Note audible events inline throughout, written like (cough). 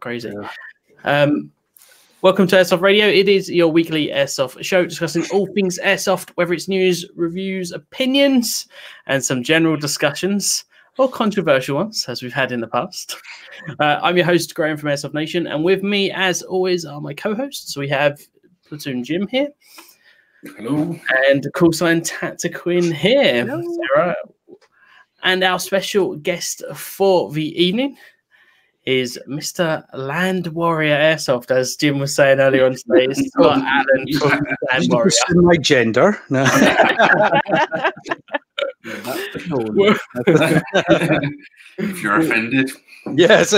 crazy. Yeah. Um, welcome to Airsoft Radio. It is your weekly Airsoft show discussing all things Airsoft, whether it's news, reviews, opinions, and some general discussions or controversial ones, as we've had in the past. Uh, I'm your host, Graham from Airsoft Nation, and with me, as always, are my co hosts. We have Platoon Jim here. Hello. And Call Sign Tactiquinn here. Hello. Sarah. And our special guest for the evening is Mr. Land Warrior Airsoft, as Jim was saying earlier on today. It's (laughs) not Allan Land Warrior. My gender. No. (laughs) (laughs) if you're offended. Yes.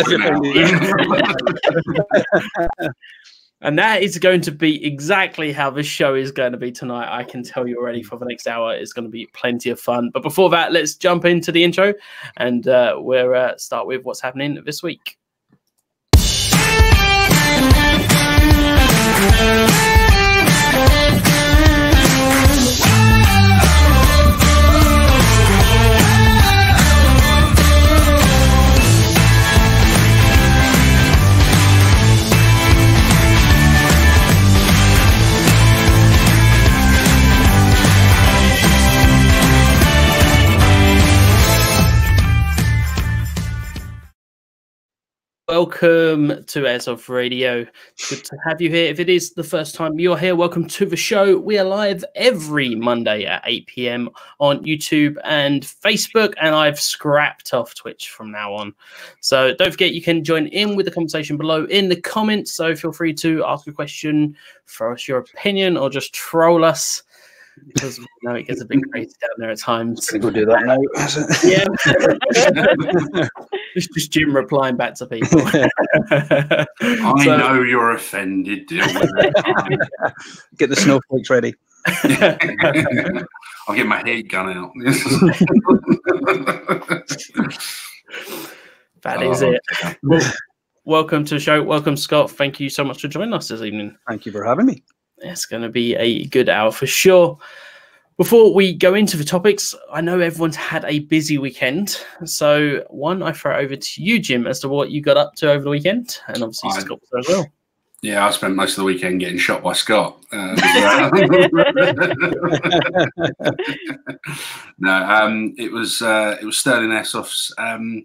And that is going to be exactly how the show is going to be tonight. I can tell you already for the next hour. It's going to be plenty of fun. But before that, let's jump into the intro and uh, we'll uh, start with what's happening this week. Welcome to Airsoft Radio. Good to have you here. If it is the first time you're here, welcome to the show. We are live every Monday at 8 p.m. on YouTube and Facebook, and I've scrapped off Twitch from now on. So don't forget you can join in with the conversation below in the comments. So feel free to ask a question, throw us your opinion, or just troll us because you know it gets a bit crazy down there at times. Can go do that now. yeah. (laughs) just, just Jim replying back to people. (laughs) I so, know you're offended. Deal with it. (laughs) Get the snowflakes ready. I'll get my heat gun out. That is oh, it. Uh-huh. Well, welcome to the show. Welcome, Scott. Thank you so much for joining us this evening. Thank you for having me it's going to be a good hour for sure. Before we go into the topics, I know everyone's had a busy weekend. So, one, I throw over to you, Jim, as to what you got up to over the weekend, and obviously I, Scott as well. Yeah, I spent most of the weekend getting shot by Scott. Uh, (laughs) (laughs) no, um, it was uh, it was Sterling Airsoft's um,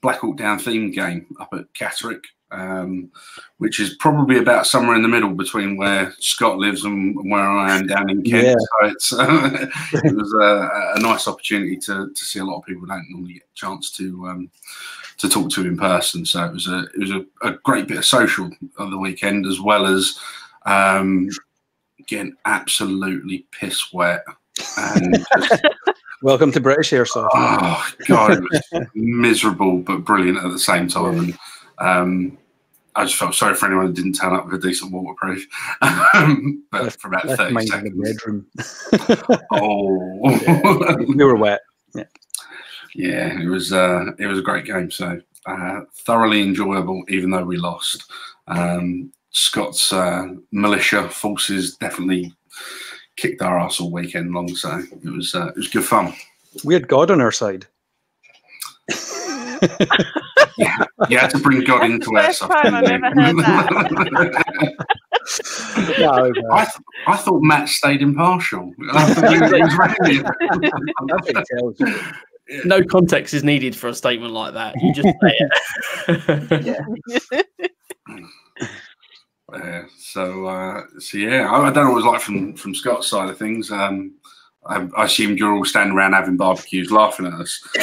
Black Hawk Down themed game up at Catterick um, which is probably about somewhere in the middle between where Scott lives and where I am down in Kent. Yeah. So it's, uh, (laughs) it was a, a, nice opportunity to, to see a lot of people don't normally get a chance to um, to talk to in person. So it was a it was a, a great bit of social on the weekend as well as um, getting absolutely piss wet and. (laughs) Just, Welcome to British Airsoft. Oh God, it was miserable but brilliant at the same time. And um, I just felt sorry for anyone who didn't turn up with a decent waterproof. um, (laughs) but for about Left 30 seconds. bedroom. (laughs) oh. yeah, you were wet. Yeah. Yeah, it was uh, it was a great game. So uh, thoroughly enjoyable, even though we lost. Um, Scott's uh, militia forces definitely kicked our ass all weekend long. So it was uh, it was good fun. We had God on our side. (laughs) yeah, you had to bring God into First time I've ever heard that. (laughs) no, I, th- I thought Matt stayed impartial. (laughs) (laughs) no context is needed for a statement like that. You just say it. yeah. Uh, so, uh, so yeah, I, I, don't know what it was like from from Scott's side of things. Um, I, I, assumed you're all standing around having barbecues, laughing at us. (laughs)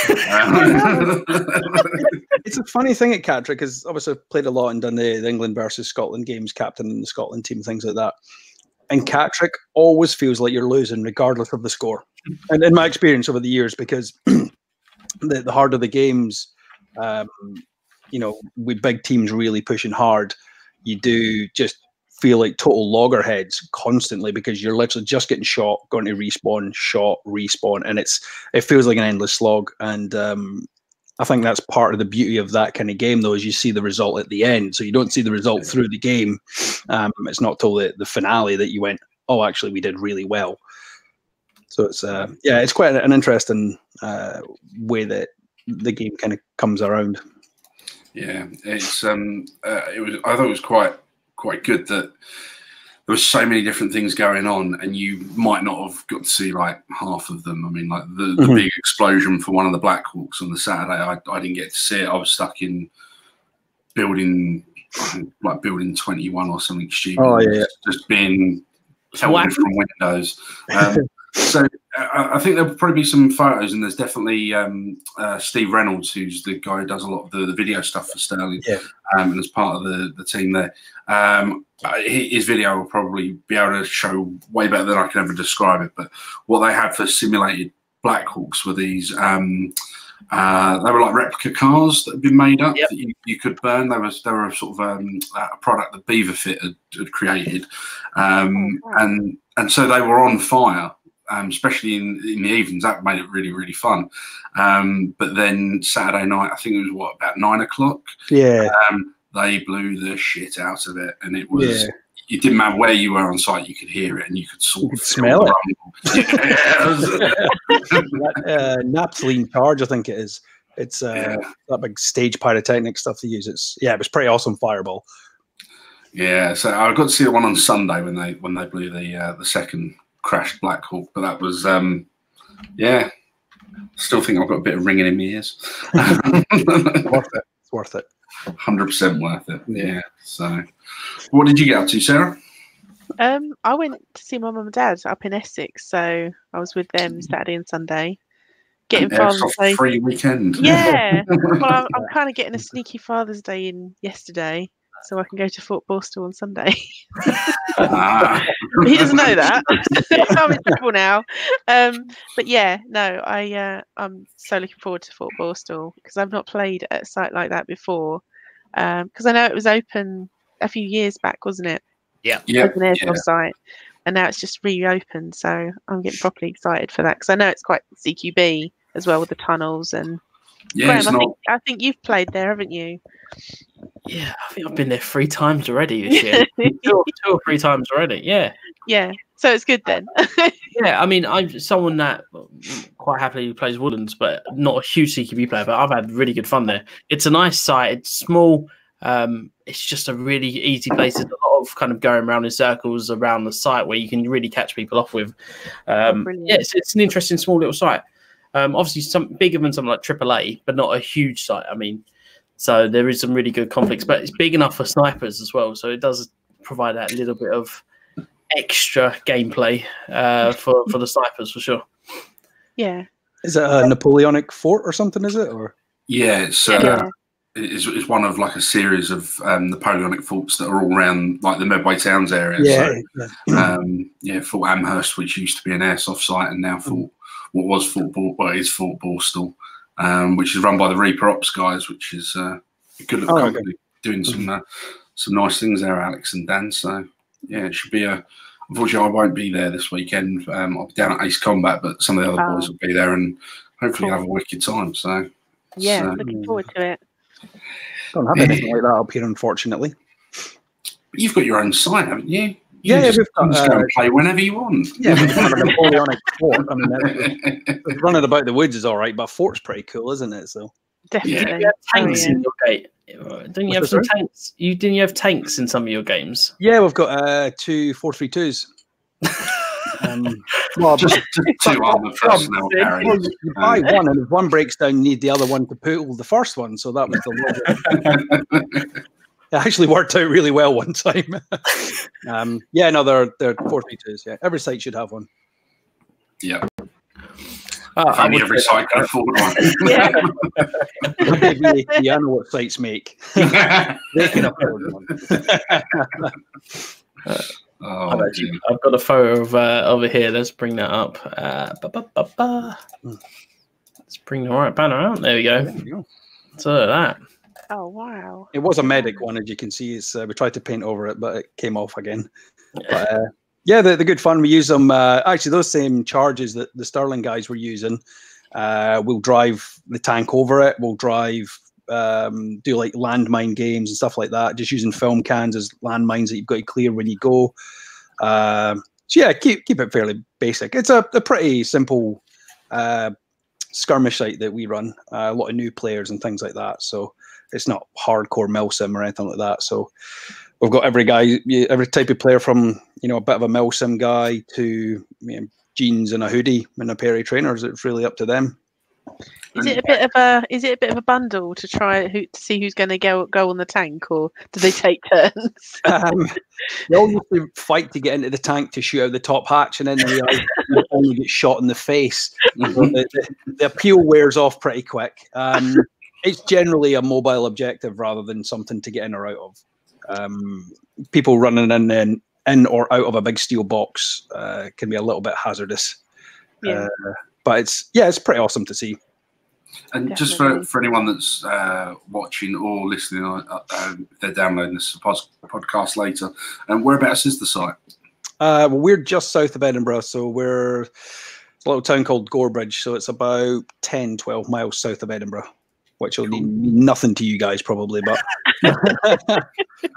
it's a funny thing at Catterick because obviously I've played a lot and done the, the, England versus Scotland games, captain in the Scotland team, things like that. And Catterick always feels like you're losing, regardless of the score. And in my experience over the years, because (clears throat) the, the harder the games, um, you know, with big teams really pushing hard, you do just feel like total loggerheads constantly because you're literally just getting shot, going to respawn, shot, respawn, and it's it feels like an endless slog. And um, I think that's part of the beauty of that kind of game, though, is you see the result at the end. So you don't see the result through the game. Um, it's not till the, the finale that you went, oh, actually, we did really well. So it's uh, yeah, it's quite an interesting uh, way that the game kind of comes around. Yeah, it's um, uh, it was. I thought it was quite quite good that there were so many different things going on, and you might not have got to see like half of them. I mean, like the, the Mhm. big explosion for one of the Blackhawks on the Saturday, I, I didn't get to see it. I was stuck in building like building twenty one or something stupid. Oh, yeah, yeah. just being So what from windows. Um, (laughs) so I, I think there'll probably be some photos, and there's definitely um, uh, Steve Reynolds, who's the guy who does a lot of the, the video stuff for Sterling, Yeah. um, and as part of the, the team there. Um, uh, his video will probably be able to show way better than I can ever describe it. But what they had for simulated Black Hawks were these. Um, uh, they were like replica cars that had been made up Yep. that you, you could burn. They was they were a sort of um, a product that Beaverfit had, had created, um, Oh, wow. and and so they were on fire, um, especially in, in the evenings. That made it really really fun. Um, but then Saturday night, I think it was what about nine o'clock. Yeah, Um, they blew the shit out of it, and it was. Yeah. It didn't matter where you were on site; you could hear it, and you could sort You of could smell. (laughs) Yeah, it was- uh, (laughs) charge, I think it is. It's uh, Yeah. that big stage pyrotechnic stuff they use. It's yeah, it was pretty awesome fireball. Yeah, so I got to see the one on Sunday when they when they blew the uh, the second crashed Black Hawk, but that was um, yeah. Still think I've got a bit of ringing in my ears. worth it. It's worth it. Hundred percent worth it. Yeah. So, what did you get up to, Sarah? Um, I went to see my mum and dad up in Essex, so I was with them Saturday and Sunday, getting Father's Day. free weekend. Yeah, (laughs) well, I'm, I'm kind of getting a sneaky Father's Day in yesterday, so I can go to Fort Borstal on Sunday. Ah. (laughs) he doesn't know that, so (laughs) I'm in trouble now. Um, but yeah, no, I uh, I'm so looking forward to Fort Borstal because I've not played at a site like that before. Because I know it was open a few years back, wasn't it? Yeah, as an airsoft yeah. site, and now it's just reopened. So I'm getting properly excited for that because I know it's quite CQB as well with the tunnels and. Yeah. Graham, It's I not. think I think you've played there, haven't you? Yeah, I think I've been there three times already this year. (laughs) two, or, two or three times already. Yeah. yeah, so it's good then. (laughs) Yeah, I mean, I'm someone that quite happily plays Woodlands, but not a huge CQB player. But I've had really good fun there. It's a nice site. It's small. Um, it's just a really easy place. There's a lot of kind of going around in circles around the site where you can really catch people off with. Um, brilliant. yeah, it's, it's an interesting small little site. Um, obviously, some bigger than something like AAA, but not a huge site. I mean, so there is some really good conflicts, but it's big enough for snipers as well. So it does provide that little bit of extra gameplay uh, for for the snipers for sure. yeah, Is it a Napoleonic fort or something? Is it or Yeah, it's uh, yeah, it's, it's one of like a series of um, Napoleonic forts that are all around like the Medway Towns area. So, yeah. um, yeah, Fort Amherst, which used to be an airsoft site, and now Fort what was Fort Bor- well, it is Fort Borstal, um, which is run by the Reaper Ops guys, which is uh, a good little Oh, okay. company doing some uh, some nice things there, Alex and Dan. So yeah, it should be a. Unfortunately, I won't be there this weekend. Um, I'll be down at Ace Combat, but some of the other Oh. boys will be there, and hopefully Cool. have a wicked time. So yeah. So- Looking forward to it. Don't have anything like that up here, unfortunately. But you've got your own site, haven't you? You Yeah, can yeah, just, we've got, you just go uh, and play whenever you want. Yeah, but it's kind of a Napoleonic fort. I mean, that- (laughs) running about the woods is all right, but fort's pretty cool, isn't it? So Definitely. You have Oh, tanks yeah. in your game. Didn't you What's have some sorry? tanks? You didn't you have tanks in some of your games? yeah, we've got uh, two four three twos. (laughs) Um, well, just, just (laughs) two armored personnel well, carriers. you, you buy one, and if one breaks down, you need the other one to pull the first one. So that was the logic. It actually worked out really well one (laughs) time. (laughs) um, yeah, no, they're they're four three twos. Yeah, every site should have one. (laughs) yeah, Uh, if I only would every say- site can afford one. Yeah. yeah, I know what sites make. They can afford one. oh, I've, actually. I've got a photo of uh, over here. Let's bring that up. Uh, ba, ba, ba, ba. Let's bring the right banner out. There we go. There go. So that. Oh wow. It was a medic one, as you can see. It's, uh, we tried to paint over it, but it came off again. (laughs) But, uh, yeah, they're, they're good fun. We use them. Uh, actually, those same charges that the Sterling guys were using. Uh, we'll drive the tank over it. We'll drive, um, do like landmine games and stuff like that. Just using film cans as landmines that you've got to clear when you go. Um, so yeah, keep keep it fairly basic. It's a, a pretty simple uh, skirmish site that we run. Uh, a lot of new players and things like that. So it's not hardcore milsim or anything like that. So we've got every guy, every type of player from you know a bit of a milsim guy to you know, jeans and a hoodie and a pair of trainers. It's really up to them. Is it a bit of a is it a bit of a bundle to try who to see who's going to go go on the tank, or do they take turns? (laughs) Um, they all used to fight to get into the tank to shoot out the top hatch, and then they (laughs) only get shot in the face. The, the, the appeal wears off pretty quick. Um, it's generally a mobile objective rather than something to get in or out of. Um, people running in and in or out of a big steel box uh, can be a little bit hazardous. Yeah. Uh, but it's yeah, it's pretty awesome to see. And just for, for anyone that's uh, watching or listening, uh, uh, if they're downloading this podcast later, and um, whereabouts is the site? Uh, well, we're just south of Edinburgh, so we're a little town called Gorebridge, so it's about 10, 12 miles south of Edinburgh, which will mean nothing to you guys probably, but (laughs)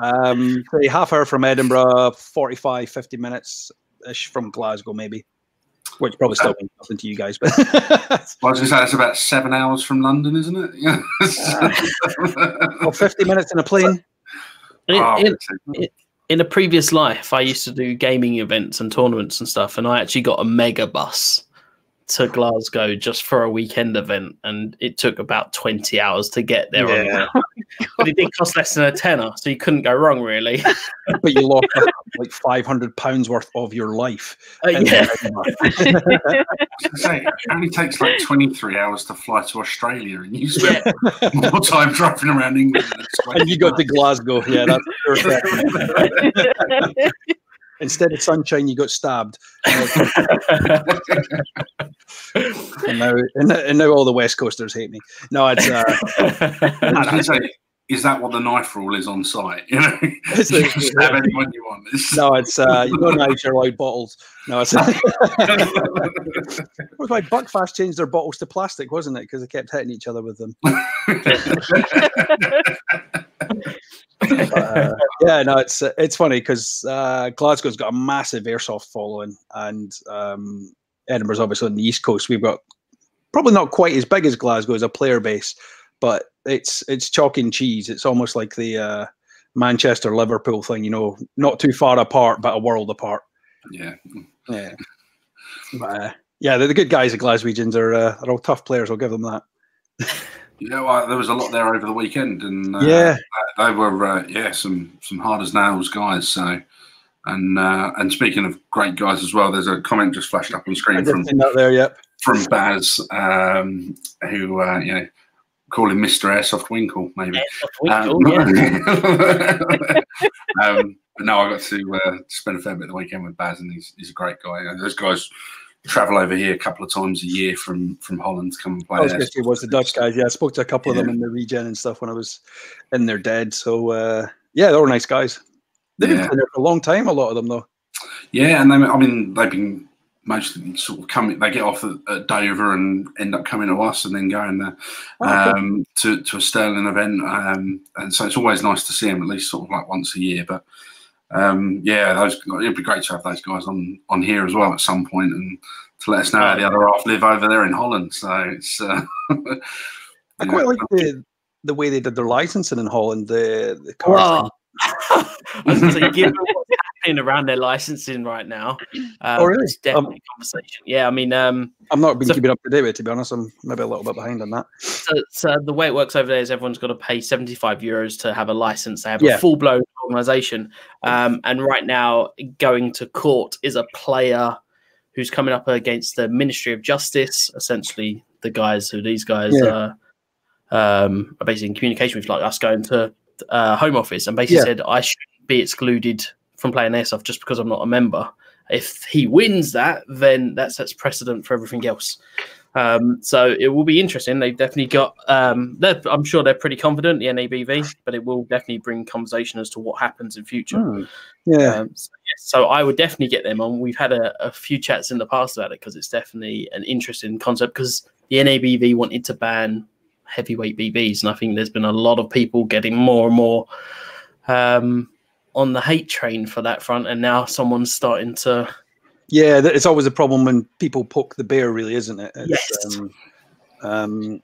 um, say half hour from Edinburgh, 45, 50 minutes ish from Glasgow, maybe which probably still means nothing to you guys. But (laughs) well, I was going to say that's about seven hours from London, isn't it? Yeah. uh, well, fifty minutes in a plane. In, oh, in, in, in, a previous life, I used to do gaming events and tournaments and stuff, and I actually got a mega bus to Glasgow just for a weekend event, and it took about twenty hours to get there. Yeah. but it did cost less than a tenner, so you couldn't go wrong, really. (laughs) but you lost like five hundred pounds worth of your life. Uh, yeah. (laughs) say, it only takes like twenty three hours to fly to Australia, and you spend yeah. more time driving around England. and you got to Glasgow. Yeah, that's (laughs) perfect. Instead of sunshine, you got stabbed. (laughs) and, now, and now all the West Coasters hate me. No, it's. Uh, (laughs) say, is that what the knife rule is on site? (laughs) You know, you stab anyone you want. It's... No, it's uh, you don't knives, you're allowed bottles. No, it's. was why Buckfast changed their bottles to plastic, wasn't it? Because they kept hitting each other with them. Uh, (laughs) yeah, no, it's it's funny because uh, Glasgow's got a massive airsoft following, and um, Edinburgh's obviously on the east coast. We've got probably not quite as big as Glasgow as a player base, but it's it's chalk and cheese. It's almost like the uh, Manchester Liverpool thing, you know, not too far apart, but a world apart. Yeah, yeah, but, uh, yeah. The, the, good guys, the Glaswegians, are uh, are all tough players. I'll give them that. (laughs) Yeah, well, there was a lot there over the weekend, and uh, yeah, they were uh, yeah some some hard as nails guys. So, and uh, and speaking of great guys as well, there's a comment just flashed up on screen from there, yep. from Baz, um, who uh, you know call him Mr. Airsoft Winkle, maybe. Winkle, um, yeah. (laughs) um, but no, I got to uh, spend a fair bit of the weekend with Baz, and he's, he's a great guy. And those guys travel over here a couple of times a year from from Holland to come and play. I was going to say was the Dutch guys. Yeah, I spoke to a couple of them in the region and stuff when I was in their dead. So uh, yeah, they were nice guys. They've yeah. been there for a long time. A lot of them though. Yeah, and they, I mean they've been mostly sort of coming. They get off at, at, Dover and end up coming to us, and then going there oh, um, to to a Sterling event. Um, and so it's always nice to see them at least sort of like once a year. But um, yeah, those it'd be great to have those guys on on here as well at some point and to let us know how the other half live over there in Holland. So it's. Uh, (laughs) I quite know. like the the way they did their licensing in Holland. The the car. Well, (laughs) I was going to say, given what's (laughs) happening around their licensing right now, um, (clears throat) oh, really? it's definitely um, conversation. Yeah, I mean, um, I'm not been so, keeping up to date with it, to be honest. I'm maybe a little bit behind on that. So, so, the way it works over there is everyone's got to pay 75 euros to have a license. They have yeah. a full blown organization. Um, and right now, going to court is a player who's coming up against the Ministry of Justice, essentially the guys who these guys yeah. are, um, are basically in communication with, like us going to uh, Home Office, and basically yeah. said I should be excluded from playing airsoft just because I'm not a member. If he wins that, then that sets precedent for everything else. Um, so it will be interesting. They've definitely got. Um, I'm sure they're pretty confident the NABV, but it will definitely bring conversation as to what happens in future. Hmm. Yeah. Um, so, so, I would definitely get them on. We've had a, a few chats in the past about it because it's definitely an interesting concept. Because the NABV wanted to ban heavyweight BBs, and I think there's been a lot of people getting more and more um, on the hate train for that front, and now someone's starting to yeah, it's always a problem when people poke the bear, really, isn't it? It's, yes. Um, um,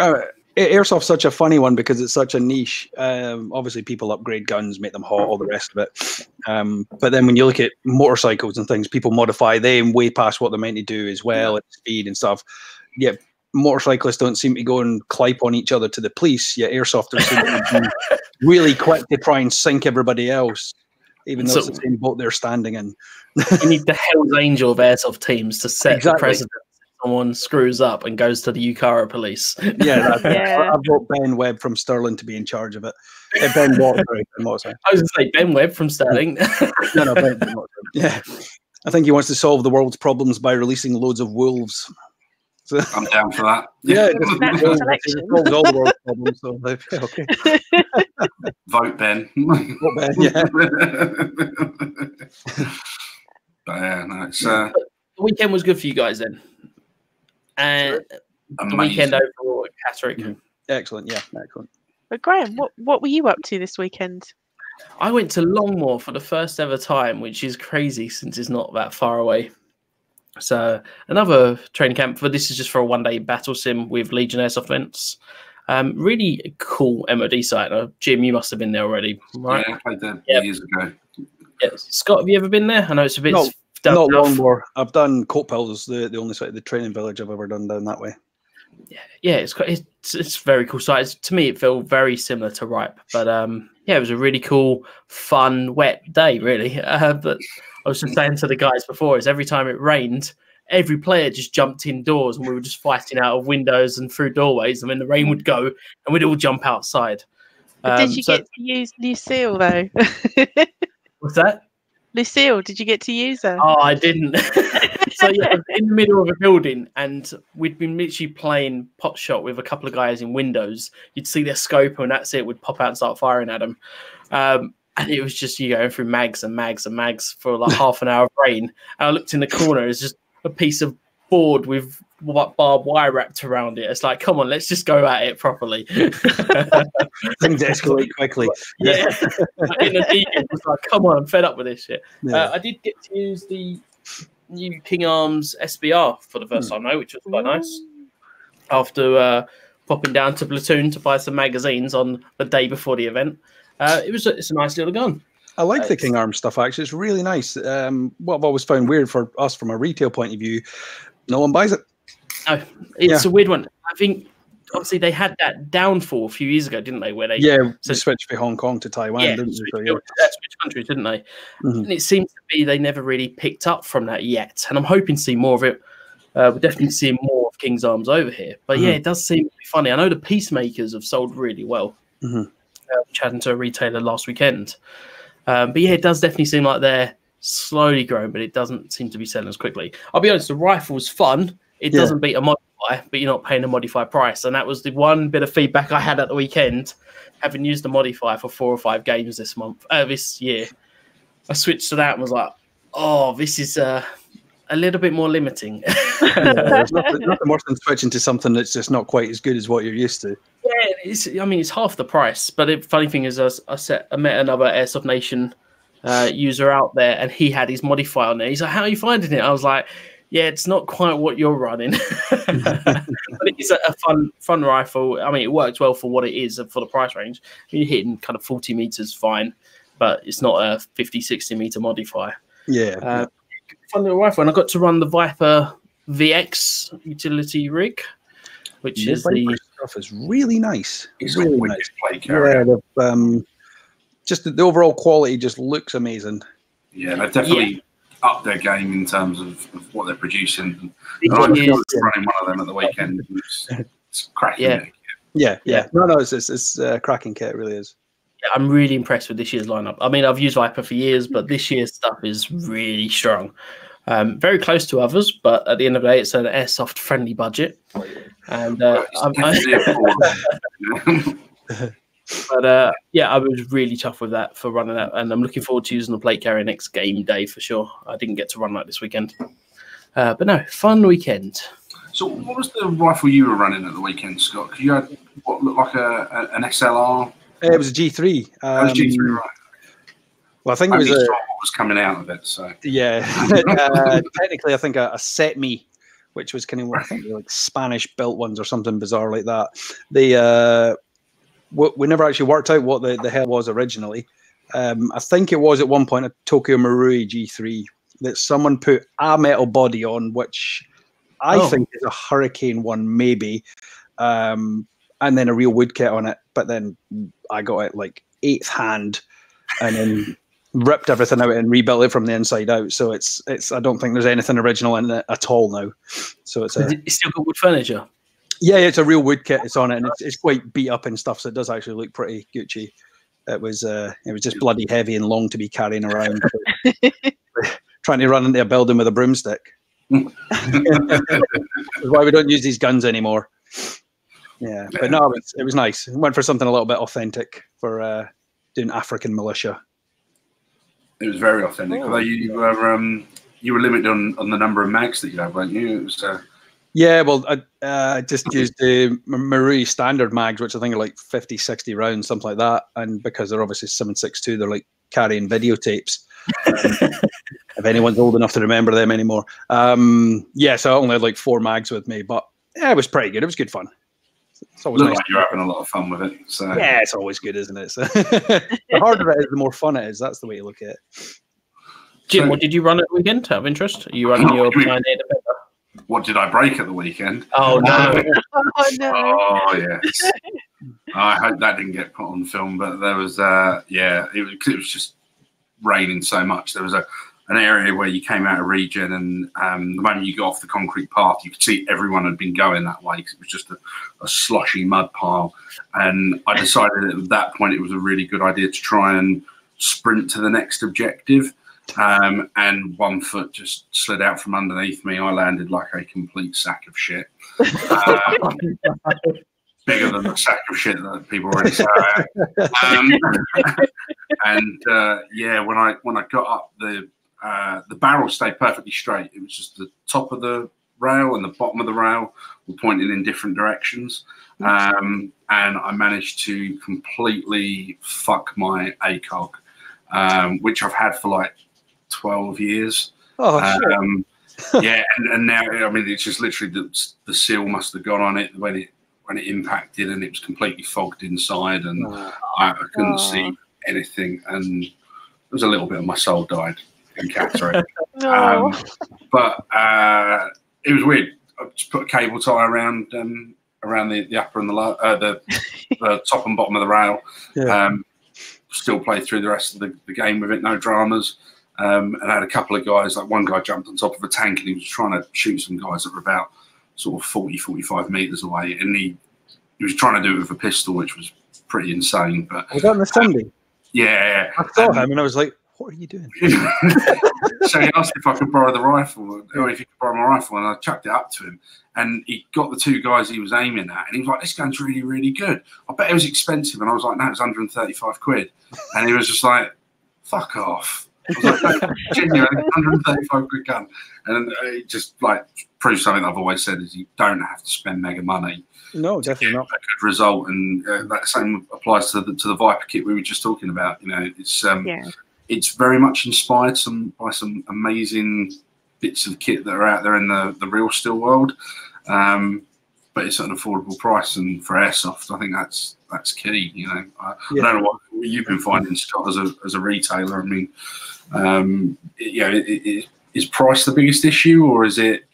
uh, airsoft's such a funny one because it's such a niche. Um, obviously, people upgrade guns, make them hot, all the rest of it. Um, but then when you look at motorcycles and things, people modify them way past what they're meant to do as well, at speed and stuff. Yet motorcyclists don't seem to go and clipe on each other to the police. Yet airsofters seem to be really quick to try and sink everybody else, even though So- it's the same boat they're standing in. you need the Hell's Angel of airsoft teams to set the Exactly. precedent. Someone screws up and goes to the UKARA police. Yeah, that's. Yeah. I've got Ben Webb from Sterling to be in charge of it. Uh, ben Watt, sorry, Ben Watt. I was going to say Ben Webb from Sterling. (laughs) No, no, Ben, Ben Watt. Yeah. I think he wants to solve the world's problems by releasing loads of wolves. So, (laughs) I'm down for that. yeah, it (laughs) just, Natural it selection. solves all the world's problems. So, like, (laughs) okay. Vote Ben. Well, Ben, yeah. but yeah, no, it's uh, the weekend was good for you guys then. And the weekend overall at Catterick. Mm. Excellent. Yeah, excellent. But Graham, what what were you up to this weekend? I went to Longmoor for the first ever time, which is crazy since it's not that far away. So another training camp, for this is just for a one day battle sim with Legion Airsoft events. Um, really cool MOD site. Uh, Jim, you must have been there already, right? Yeah, I played there Yep. years ago. Yeah. Scott, have you ever been there? I know it's a bit No, down Not south. Longmoor. I've done Coatpills, the, the only site, the training village I've ever done down that way. yeah, it's quite, it's it's very cool site. It's, to me, it felt very similar to Ripe, but um, yeah, it was a really cool, fun, wet day, really. (laughs) Uh, but I was just saying to the guys before, is every time it rained, every player just jumped indoors, and we were just fighting out of windows and through doorways, and then the rain would go, and we'd all jump outside. Um, did you so- get to use Lucille though? (laughs) what's that? Lucille, did you get to use her? Oh, I didn't. (laughs) so yeah, in the middle of a building, and we'd been literally playing pot shot with a couple of guys in windows. You'd see their scope, and that's it. We'd pop out and start firing at them, um, and it was just you going through mags and mags and mags for like half an hour of rain. And I looked in the corner. It's just a piece of board with what barbed wire wrapped around it. It's like, come on, let's just go at it properly. (laughs) Things escalate quickly. (laughs) yeah, in the deep, it was like, come on, I'm fed up with this shit. Yeah. Uh, I did get to use the new King Arms SBR for the first time though, which was quite nice. After uh, popping down to Platoon to buy some magazines on the day before the event, uh, it was a, it's a nice little gun. I like the King Arm stuff actually. It's really nice. Um, what I've always found weird for us from a retail point of view, no one buys it. No, it's a weird one. I think obviously they had that downfall a few years ago, didn't they? Where they Yeah, so- they switched from Hong Kong to Taiwan, yeah, didn't they? switched, So, yeah. uh, switched countries, didn't they? Mhm. And it seems to be they never really picked up from that yet. And I'm hoping to see more of it. Uh, we're definitely seeing more of King's Arms over here. But yeah, Mhm. it does seem funny. I know the Peacemakers have sold really well. Mhm. Uh, chatting to a retailer last weekend. Um, but yeah, it does definitely seem like they're slowly growing, but it doesn't seem to be selling as quickly. I'll be honest, the rifle's fun. It Yeah. doesn't beat a modify, but you're not paying a modify price. And that was the one bit of feedback I had at the weekend, having used the modify for four or five games this month, uh, this year. I switched to that and was like, oh, this is uh, a little bit more limiting. (laughs) Yeah, there's nothing, (laughs) nothing worse than switching to something that's just not quite as good as what you're used to. Yeah, it's, I mean, it's half the price. But the funny thing is, I, I, set, I met another Airsoft Nation uh, user out there, and he had his modify on there. He's like, "How are you finding it?" I was like, "Yeah, it's not quite what you're running, (laughs) but it's a, a fun, fun rifle. I mean, it works well for what it is and for the price range. You're hitting kind of 40 meters, fine, but it's not a 50, 60 meter modify. Yeah. Uh, fun little rifle, and I got to run the Viper VX utility rig, which the is the stuff is really nice. It's really nice. plate carrier. Yeah, the, um, just the, the overall quality just looks amazing. Yeah, they've definitely upped their game in terms of, of what they're producing. it I was is- running one of them at the weekend. It's, it's cracking. Yeah. Yeah, yeah. Yeah. No, no, it's it's, it's uh, cracking kit. It really is. I'm really impressed with this year's lineup. I mean, I've used Viper for years, but this year's stuff is really strong. Um, very close to others, but at the end of the day, it's an airsoft friendly budget. And uh, (laughs) but uh, yeah, I was really tough with that for running that, and I'm looking forward to using the plate carrier next game day for sure. I didn't get to run that this weekend, uh, but no, fun weekend. so, what was the rifle you were running at the weekend, Scott? you had what looked like a, a an SLR. It was a G3. That was Um, G3, right? Well, I think I it was a was coming out of it. So, yeah. (laughs) uh, technically, I think a, a CETME which was kind of I think like Spanish built ones or something bizarre like that. They uh, we, we never actually worked out what the, the hell was originally. Um, I think it was at one point a Tokyo Marui G3 that someone put a metal body on, which I Oh. think is a Hurricane one, maybe, um, and then a real wood kit on it. But then I got it like eighth hand, and then (laughs) ripped everything out and rebuilt it from the inside out. So it's it's I don't think there's anything original in it at all now. So it's a It's still got wood furniture. yeah, it's a real wood kit. It's on it, and it's, it's quite beat up and stuff. So it does actually look pretty Gucci. It was uh, it was just bloody heavy and long to be carrying around, (laughs) (laughs) trying to run into a building with a broomstick. That's why we don't use these guns anymore. Yeah, but no, it was, it was nice. Went for something a little bit authentic for uh, doing African militia. It was very authentic. Although you, you were um, you were limited on, on the number of mags that you had, weren't you? It was uh, Yeah, well, I uh, just used the Marui standard mags, which I think are like 50, 60 rounds, something like that. And because they're obviously 762, they're like carrying videotapes. (laughs) if anyone's old enough to remember them anymore. Um, yeah, so I only had like four mags with me, but yeah, it was pretty good. It was good fun. It's always nice. like you're having a lot of fun with it. So Yeah, it's always good, isn't it? So (laughs) the harder it is, the more fun it is. That's the way to look at it. Jim, So- what did you run at the weekend? Out of interest, are you running your What do you mean? Pioneer what did I break at the weekend? Oh no! (laughs) (laughs) Oh no. Oh yes. I hope that didn't get put on film, but there was uh yeah, it was, 'cause it was just raining so much. There was a an area where you came out of region, and um, the moment you got off the concrete path, you could see everyone had been going that way because it was just a, a slushy mud pile. And I decided at that point it was a really good idea to try and sprint to the next objective. Um, and one foot just slid out from underneath me. I landed like a complete sack of shit. Um, (laughs) bigger than the sack of shit that people already say. (laughs) Um, (laughs) and uh, yeah, when I when I got up, the uh, the barrel stayed perfectly straight. It was just the top of the rail and the bottom of the rail were pointing in different directions. Um, and I managed to completely fuck my ACOG, um, which I've had for like 12 years. Oh. Um, (laughs) yeah, and, and now I mean it's just literally the, the seal must have gone on it when it when it impacted, and it was completely fogged inside, and Oh. I, I couldn't Oh. see anything, and it was a little bit of my soul died cataract. No. (laughs) um, but uh, it was weird. I just put a cable tie around um, around the, the upper and the low, uh, the, (laughs) the top and bottom of the rail. Yeah. Um, still played through the rest of the, the game with it, no dramas. Um, and I had a couple of guys, like one guy jumped on top of a tank and he was trying to shoot some guys that were about sort of 40, 45 meters away. And he, he was trying to do it with a pistol, which was pretty insane. But Was that on the Sunday? yeah, I saw um, him and I was like, what are you doing? (laughs) so he asked if I could borrow the rifle, or if he could borrow my rifle, and I chucked it up to him. And he got the two guys he was aiming at, and he was like, "This gun's really, really good. I bet it was expensive." And I was like, "No, it was 135 quid." And he was just like, "Fuck off." I was like, no, (laughs) genuinely, 135 quid gun, and it just like proves something I've always said: is you don't have to spend mega money No, definitely not. a good result, and uh, that same applies to the to the Viper kit we were just talking about. You know, it's um, yeah. It's very much inspired some by some amazing bits of kit that are out there in the, the real still world. Um, but it's at an affordable price, and for airsoft, I think that's that's key. You know, I, Yeah. I don't know what you've been finding, Scott, as a as a retailer. I mean, um, it- you know, it, it, is price the biggest issue, or is it?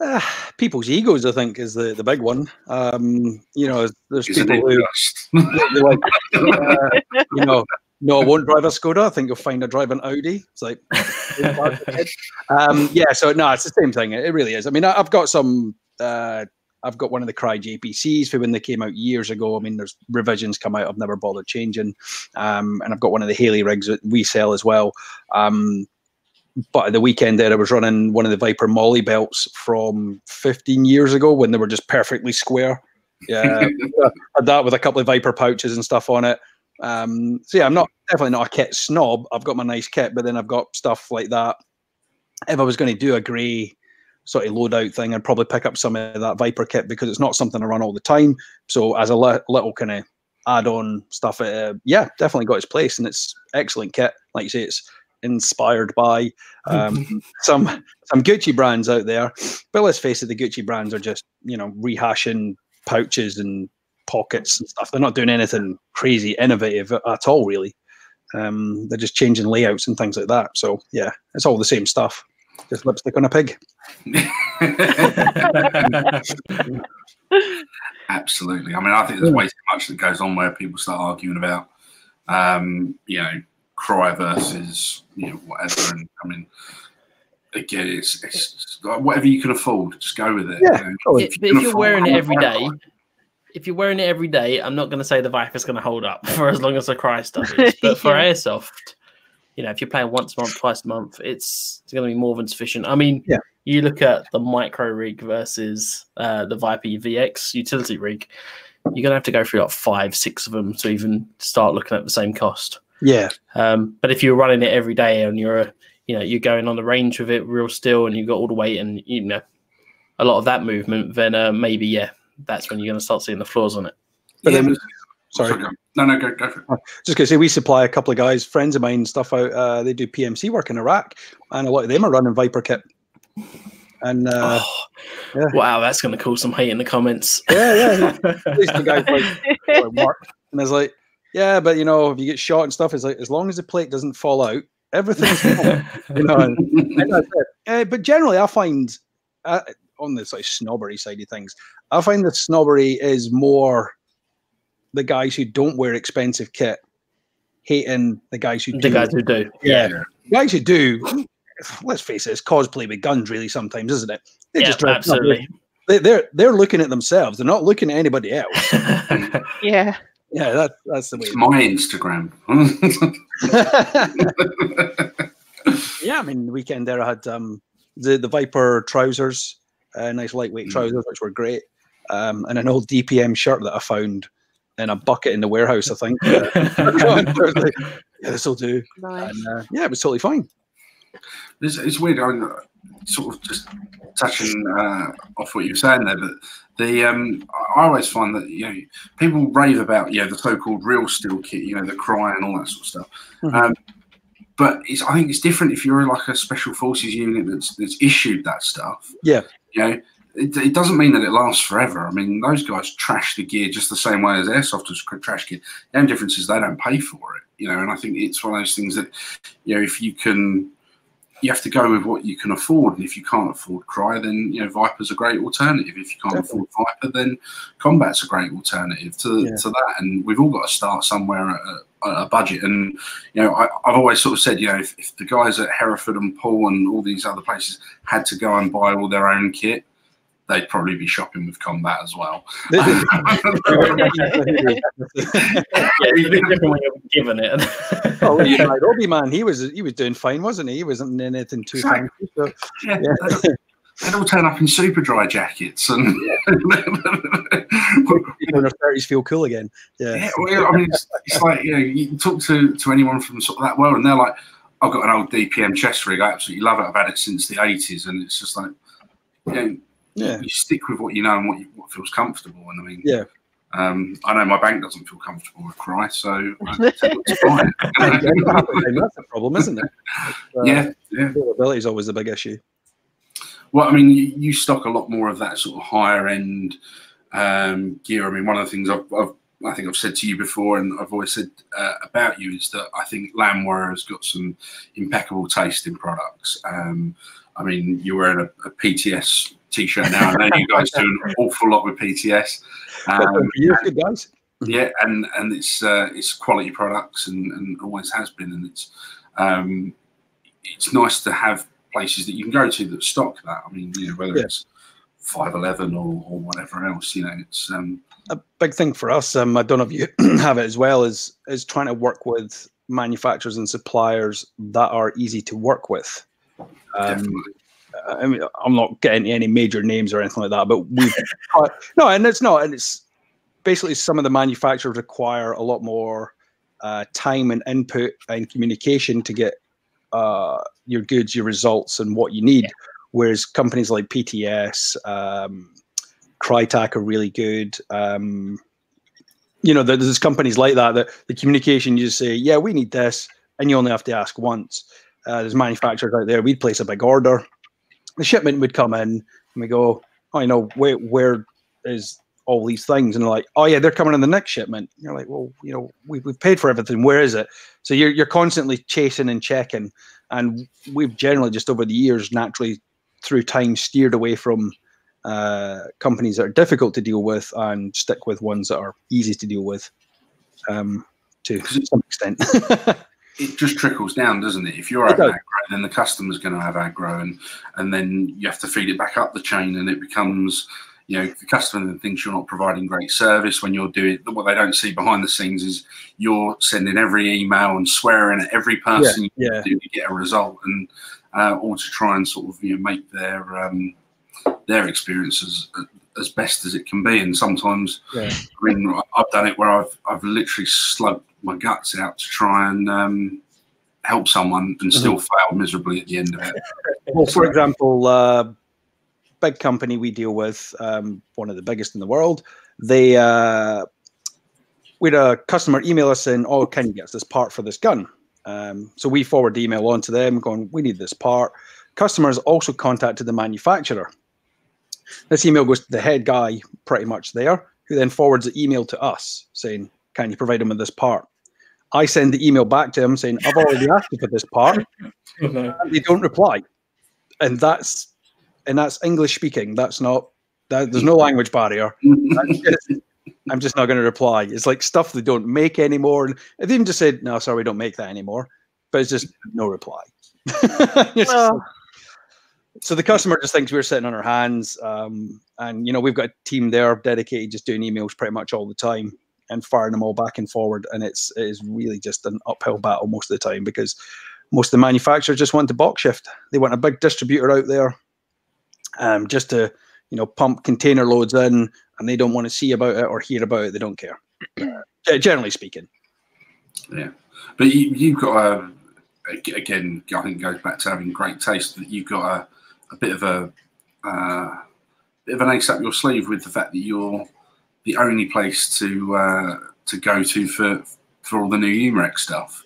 Uh, people's egos, I think, is the, the big one. Um, you know, there's Is people who (laughs) like, uh, you know, no, I won't drive a Skoda. I think you'll find I drive an Audi. It's like, (laughs) um, yeah. So no, it's the same thing. It really is. I mean, I, I've got some. Uh, I've got one of the Crye JPCs for when they came out years ago. I mean, there's revisions come out. I've never bothered changing. Um, and I've got one of the Haley rigs that we sell as well. Um, but at the weekend there, I was running one of the Viper MOLLE belts from 15 years ago when they were just perfectly square. Yeah, (laughs) had that with a couple of Viper pouches and stuff on it. Um, so yeah, I'm not definitely not a kit snob. I've got my nice kit, but then I've got stuff like that. If I was going to do a grey sort of loadout thing, I'd probably pick up some of that Viper kit because it's not something I run all the time. So as a li- little kind of add-on stuff, uh, yeah, definitely got its place, and it's excellent kit. Like you say, it's inspired by um, (laughs) some some Gucci brands out there. But let's face it, the Gucci brands are just you know rehashing pouches and pockets and stuff. They're not doing anything crazy innovative at all, really. Um, they're just changing layouts and things like that. So yeah, it's all the same stuff. Just lipstick on a pig. (laughs) Absolutely. I mean, I think there's way too much that goes on where people start arguing about, um, you know, Crye versus you know whatever. And I mean, again, it's, it's whatever you can afford, just go with it. Yeah, you know? if, if you're wearing it every day, if you're wearing it every day, I'm not going to say the Viper's going to hold up (laughs) for as long as the Crye stuff is. But for Yeah. airsoft, you know, if you're playing once a month, twice a month, it's, it's going to be more than sufficient. I mean, Yeah. you look at the micro rig versus uh, the Viper VX utility rig, you're going to have to go through like five, six of them to even start looking at the same cost. Yeah, Um, but if you're running it every day and you're, you know, you're going on the range with it real still and you've got all the weight and, you know, a lot of that movement, then uh, maybe, yeah, that's when you're going to start seeing the flaws on it. But Yeah, then- but- sorry. No, no, go, go for it. just gonna say we supply a couple of guys, friends of mine, stuff out. Uh, they do PMC work in Iraq, and a lot of them are running Viper kit. And uh, oh, yeah. Wow, that's going to cause some hate in the comments. yeah, yeah, (laughs) at least the guy's like, like Mark, and I was like, yeah, but you know, if you get shot and stuff, it's like as long as the plate doesn't fall out, everything's (laughs) fine. you know. And, and. Uh, but generally, I find uh, on the sort of snobbery side of things, I find the snobbery is more the guys who don't wear expensive kit hating the guys who the do. The guys who do. yeah, Yeah. the guys who do. Let's face it, it's cosplay with guns, really. Sometimes, isn't it? They Yeah, just dress up. absolutely. They, they're they're looking at themselves. They're not looking at anybody (laughs) else. Yeah. Yeah, that, that's the way. It's my Instagram. (laughs) yeah, I mean, the weekend there I had um, the the Viper trousers, uh, nice lightweight Mm. trousers, which were great, um, and an old DPM shirt that I found in a bucket in the warehouse. I think. I was like, yeah, this will do. Nice. And uh, yeah, it was totally fine. It's, it's weird. I'm sort of just touching uh, off what you were saying there, but the um, I always find that you know people rave about you know the so-called real steel kit, you know the Crye and all that sort of stuff. Mhm. Um, but it's, I think it's different if you're like a special forces unit that's that's issued that stuff. Yeah. you know. It, it doesn't mean that it lasts forever. I mean, those guys trash the gear just the same way as airsofters trash gear. The only difference is they don't pay for it, you know. And I think it's one of those things that, you know, if you can you have to go with what you can afford. And if you can't afford Crye, then you know Viper's a great alternative. If you can't Definitely. afford Viper, then Combat's a great alternative to, Yeah. to that. And we've all got to start somewhere at a, budget. And you know, I, I've always sort of said, you know, if, if the guys at Hereford and Poole and all these other places had to go and buy all their own kit, they'd probably be shopping with Combat as well. (laughs) yeah, (laughs) it's a bit different when you're given it. oh, (laughs) yeah. like Robbie man, he was he was doing fine, wasn't he? He wasn't in anything too Exactly. fancy. So, yeah, Yeah. They'd, they'd all turn up in super dry jackets and. people in their thirties feel cool again. Yeah. Yeah, well, I mean, it's, it's like you know, you talk to to anyone from sort of that world, and they're like, "I've got an old DPM chest rig. I absolutely love it. I've had it since the '80s," and it's just like, you know, Yeah. you stick with what you know and what you, what feels comfortable. And I mean, Yeah. um, I know my bank doesn't feel comfortable with Crye, so I (laughs) tell it to buy Yeah, it. that happens, and That's the problem, isn't it? (laughs) Uh, yeah, yeah. Availability is always the big issue. Well, I mean, you, you stock a lot more of that sort of higher end um, gear. I mean, one of the things I've, I've I think I've said to you before, and I've always said uh, about you is that I think Land Warrior has got some impeccable taste in products. Um, I mean, you're wearing a, a PTS t-shirt now. I know you guys do an (laughs) awful lot with PTS. Um, good guys. yeah, and and it's uh, it's quality products and, and always has been, and it's um, it's nice to have places that you can go to that stock that. I mean, you know, whether Yeah. it's five eleven or, or whatever else, you know, it's um, a big thing for us, um, I don't know if you (clears throat) have it as well, is is trying to work with manufacturers and suppliers that are easy to work with. Um, definitely. I mean, I'm not getting any major names or anything like that, but we've (laughs) no, and it's not, and it's basically some of the manufacturers require a lot more uh, time and input and communication to get uh, your goods, your results, and what you need. Whereas companies like PTS, um, Crytek are really good. Um, you know, there's companies like that that the communication you just say, "Yeah, we need this," and you only have to ask once. uh, there's manufacturers out there. We'd place a big order. The shipment would come in, and we go, "Oh, you know, where where is all these things?" And they're like, "Oh yeah, they're coming in the next shipment." And you're like, "Well, you know, we, we've paid for everything. Where is it?" So you're you're constantly chasing and checking, and we've generally just over the years naturally through time steered away from uh, companies that are difficult to deal with and stick with ones that are easy to deal with um, to some extent. (laughs) it just trickles down, doesn't it? If you're having aggro, then the customer's going to have aggro, and and then you have to feed it back up the chain, and it becomes, you know, the customer then thinks you're not providing great service when you're doing. What they don't see behind the scenes is you're sending every email and swearing at every person yeah, yeah. to get a result, and uh, all to try and sort of you know make their um, their experiences as best as it can be. And sometimes, yeah. I mean, I've done it where I've I've literally slugged my guts out to try and um, help someone and still mm-hmm. fail miserably at the end of it. (laughs) well, for example, uh, big company we deal with, um, one of the biggest in the world, they uh, we had a customer email us saying, "Oh, can you get us this part for this gun?" Um, so we forward the email on to them, going, "We need this part." Customers also contacted the manufacturer this email goes to the head guy pretty much there, who then forwards the email to us saying, Can you provide him with this part? I send the email back to him saying, I've already asked you for this part. and they don't reply. And that's and that's English speaking. That's not that, there's no language barrier. Just, I'm just not going to reply. It's like stuff they don't make anymore. And they even just said, No, sorry, we don't make that anymore. But it's just no reply. (laughs) well, so the customer just thinks we're sitting on our hands, um, and you know we've got a team there dedicated just doing emails pretty much all the time and firing them all back and forward, and it's it is really just an uphill battle most of the time because most of the manufacturers just want to box shift. They want a big distributor out there, um, just to you know pump container loads in, and they don't want to see about it or hear about it. They don't care. (clears throat) Generally speaking. Yeah, but you, have got a again. I think goes back to having great taste. That you've got a a bit of a uh, bit of an ace up your sleeve with the fact that you're the only place to uh, to go to for for all the new Umarex stuff.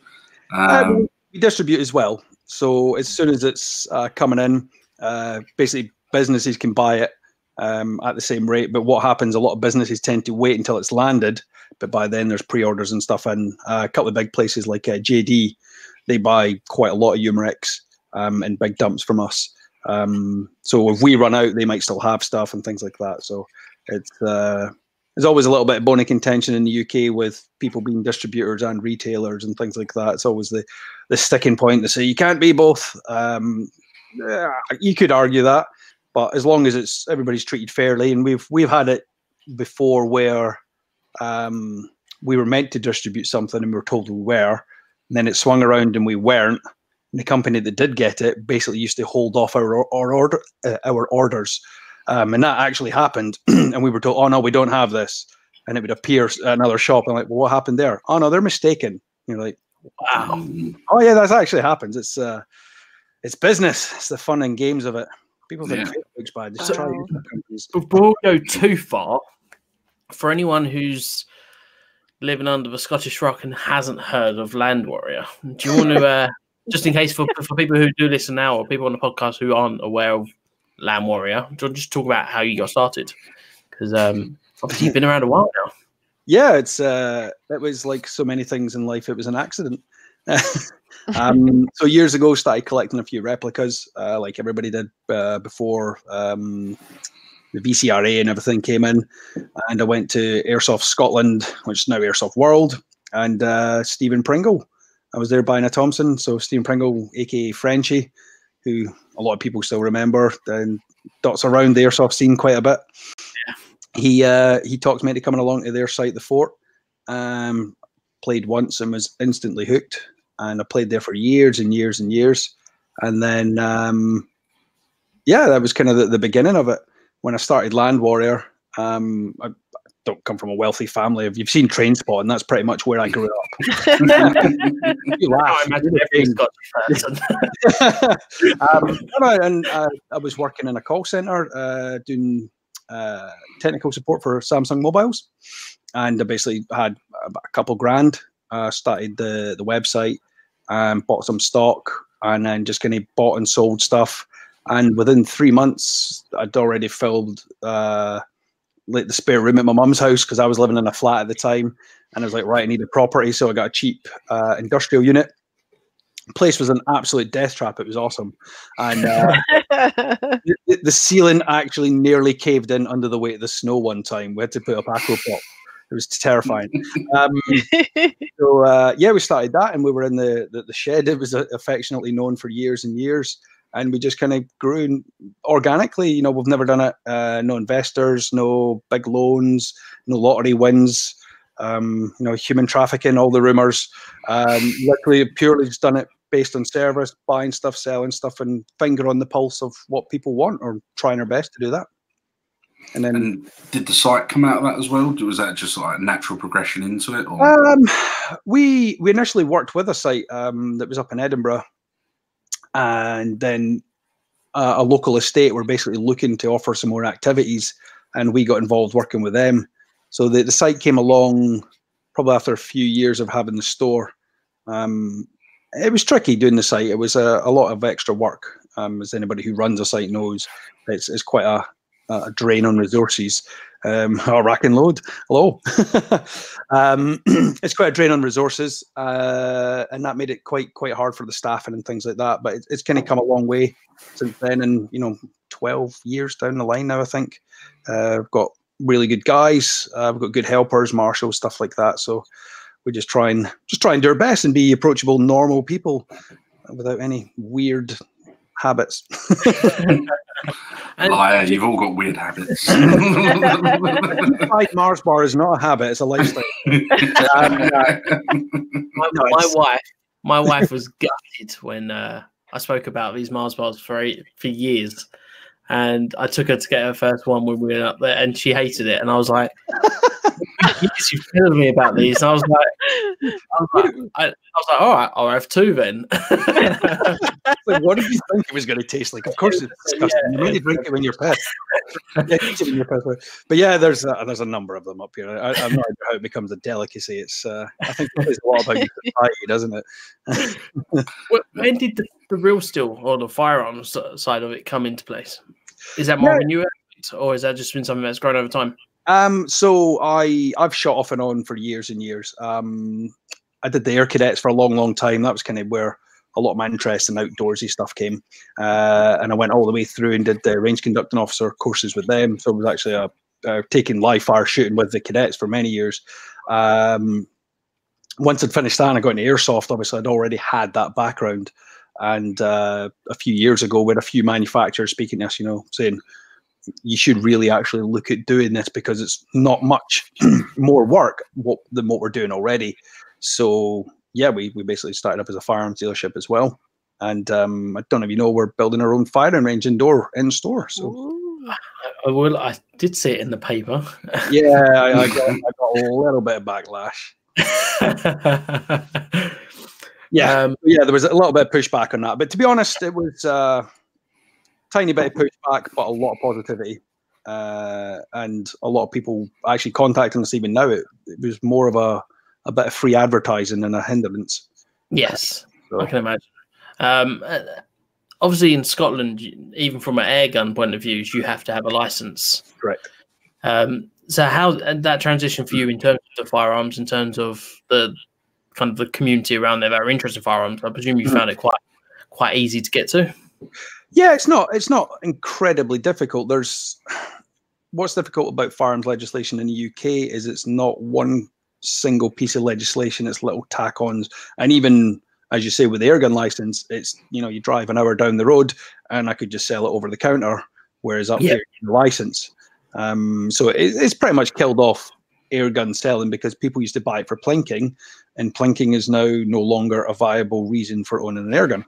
Um, um, we distribute as well. So as soon as it's uh, coming in, uh, basically businesses can buy it um, at the same rate. But what happens? A lot of businesses tend to wait until it's landed. But by then, there's pre-orders and stuff in. Uh, a couple of big places like uh, JD, they buy quite a lot of Umarex um, in big dumps from us. Um, so if we run out, they might still have stuff and things like that. So it's uh, there's always a little bit of bony contention in the UK with people being distributors and retailers and things like that. It's always the the sticking point to say you can't be both. Um, yeah, you could argue that, but as long as it's everybody's treated fairly, and we've we've had it before where um, we were meant to distribute something and we were told we were, and then it swung around and we weren't, And the company that did get it basically used to hold off our our order uh, our orders, um, and that actually happened. (clears throat) and we were told, "Oh no, we don't have this," and it would appear another shop. And like, well, what happened there? Oh no, they're mistaken. You're like, wow. Oh yeah, that actually happens. It's uh, it's business. It's the fun and games of it. People think yeah. Facebook's bad. Just try. Before we go too far, for anyone who's living under the Scottish rock and hasn't heard of Land Warrior, do you want to uh, just in case for, for people who do listen now or people on the podcast who aren't aware of Land Warrior, just talk about how you got started because um, obviously you've been around a while now. (laughs) Yeah, it's uh, it was like so many things in life. It was an accident. (laughs) um, so years ago, started collecting a few replicas, uh, like everybody did uh, before um, the VCRA and everything came in. And I went to Airsoft Scotland, which is now Airsoft World, and uh, Stephen Pringle I was there buying a Thompson. So Stephen Pringle, aka Frenchie, who a lot of people still remember, and dots around the airsoft scene quite a bit. Yeah. He uh, he talked me into coming along to their site, the fort. Um, played once and was instantly hooked, and I played there for years and years and years. And then, um, yeah, that was kind of the, the beginning of it. When I started Land Warrior, um, I, don't come from a wealthy family. If you've seen Train Spot, and that's pretty much where I grew up. (laughs) you laugh. I imagine every (laughs) um, and uh, I was working in a call center uh, doing uh, technical support for Samsung mobiles, and I basically had a couple grand. Uh, started the the website, and bought some stock, and then just kind of bought and sold stuff. And within three months, I'd already filled uh, like the spare room at my mum's house because I was living in a flat at the time, and I was like, right, I need a property, so I got a cheap uh, industrial unit. Place was an absolute death trap. It was awesome, and uh, (laughs) the, the, ceiling actually nearly caved in under the weight of the snow one time. We had to put up acrow prop. It was terrifying. Um, (laughs) so uh, yeah, we started that, and we were in the, the, the shed. It was uh, affectionately known for years and years and we just kind of grew organically. You know, we've never done it. Uh, no investors, no big loans, no lottery wins. Um, you know, human trafficking, all the rumors. Um, literally, purely just done it based on service, buying stuff, selling stuff, and finger on the pulse of what people want, or trying our best to do that. And then, and did the site come out of that as well? Was that just like a natural progression into it? Or? Um, we we initially worked with a site um, that was up in Edinburgh and then uh, a local estate were basically looking to offer some more activities, and we got involved working with them. So the, the site came along probably after a few years of having the store. Um, it was tricky doing the site. It was a, a lot of extra work. Um, as anybody who runs a site knows, it's, it's quite a, a drain on resources um, (laughs) or rack and load. Hello. (laughs) um, (clears throat) it's quite a drain on resources, uh, and that made it quite quite hard for the staffing and things like that. But it, it's kind of come a long way since then, and you know, twelve years down the line now, I think uh, we've got really good guys. Uh, we've got good helpers, marshals, stuff like that. So we just try and just try and do our best and be approachable, normal people without any weird habits. (laughs) And Liar, you've all got weird habits. (laughs) like Mars bar is not a habit; it's a lifestyle. (laughs) um, my, my, wife, my wife was gutted when uh, I spoke about these Mars bars for eight, for years, and I took her to get her first one when we were up there, and she hated it, and I was like (laughs) yes, you told me about these. And I was like, I was like, I, I was like all right, I'll have two then. like, what did you think it was going to taste like? Of course, it's disgusting. Yeah, you really drink it when you're pissed. yeah, when you're pissed. But yeah, there's a, there's a number of them up here. I, am not sure how it becomes a delicacy. It's uh, I think it's a lot about society, doesn't it? (laughs) when did the, the real steel or the firearms side of it come into place? Is that more yeah. new or has that just been something that's grown over time? Um, so I I've shot off and on for years and years. Um, I did the air cadets for a long, long time. That was kind of where a lot of my interest in outdoorsy stuff came. Uh, and I went all the way through and did the range conducting officer courses with them. So it was actually a, uh, taking live fire shooting with the cadets for many years. Um, once I'd finished that and I got into airsoft, obviously I'd already had that background. And uh, a few years ago, had a few manufacturers speaking to us, you know, saying, you should really actually look at doing this because it's not much (clears throat) more work what, than what we're doing already. So yeah, we, we basically started up as a firearms dealership as well. And um, I don't know if you know, we're building our own firing range indoor in store. So I will. I did see it in the paper. (laughs) yeah, I, I, got, I got a little bit of backlash. (laughs) yeah, um, yeah, there was a little bit of pushback on that, but to be honest, it was uh, tiny bit of pushback, but a lot of positivity. Uh, and a lot of people actually contacting us even now. It, it, was more of a, a bit of free advertising than a hindrance. Yes, so. I can imagine. Um, uh, obviously, in Scotland, even from an air gun point of view, you have to have a license. Correct. Um, so, how that transition for you in terms of the firearms, in terms of the kind of the community around there that are interested in firearms? I presume you mm-hmm. found it quite quite easy to get to. Yeah, it's not. It's not incredibly difficult. There's what's difficult about firearms legislation in the UK is it's not one single piece of legislation. It's little tack-ons, and even as you say with the airgun license, it's you know you drive an hour down the road, and I could just sell it over the counter. Whereas up here, the license. Um, so it, it's pretty much killed off airgun selling because people used to buy it for plinking, and plinking is now no longer a viable reason for owning an airgun.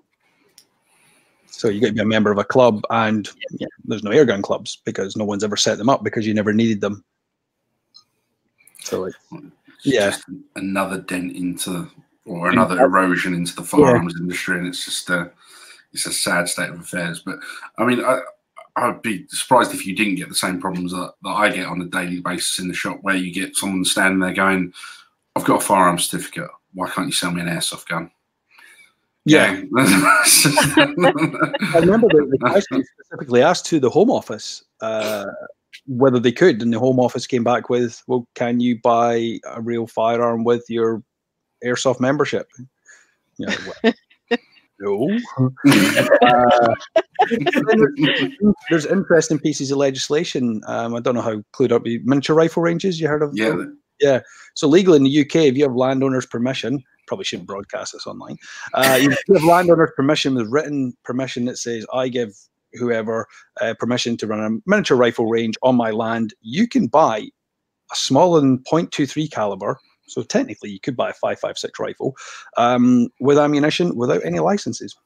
So you got to be a member of a club, and yeah, there's no airgun clubs because no one's ever set them up because you never needed them. So it's yeah, another dent into or another erosion into the firearms yeah. industry, and it's just a it's a sad state of affairs. But I mean, I I'd be surprised if you didn't get the same problems that, that I get on a daily basis in the shop, where you get someone standing there going, "I've got a firearm certificate. Why can't you sell me an airsoft gun?" Yeah. Yeah. (laughs) I remember the, the question specifically asked to the Home Office uh, whether they could, and the Home Office came back with, "Well, can you buy a real firearm with your airsoft membership?" Yeah, well, (laughs) no. Uh, there's, (laughs) there's interesting pieces of legislation. Um, I don't know how clued up. you- Miniature rifle ranges. You heard of? yeah. Yeah. So legally in the UK, if you have landowner's permission, probably shouldn't broadcast this online. Uh, you have landowner's permission with written permission that says, I give whoever uh, permission to run a miniature rifle range on my land. You can buy a smaller than 0.23 caliber. So technically, you could buy a 5.56 rifle um, with ammunition without any licenses.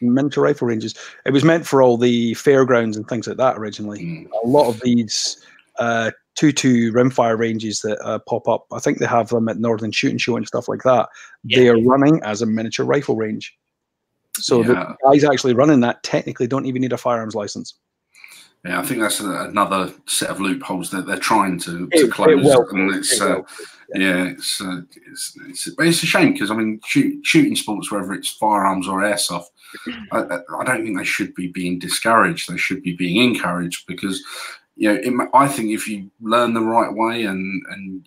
Miniature rifle ranges. It was meant for all the fairgrounds and things like that originally Mm. a lot of these uh, two-two rimfire ranges that uh, pop up. I think they have them at Northern Shooting Show and stuff like that. They are running as a miniature rifle range. So Yeah. the guys actually running that technically don't even need a firearms license. Yeah, I think that's a, another set of loopholes that they're trying to, to it close. will. and it's, It uh, yeah, it's, uh, it's, it's, it's a shame because I mean, shoot, shooting sports, whether it's firearms or airsoft, I- I don't think they should be being discouraged. They should be being encouraged because, you know, it, I think if you learn the right way and and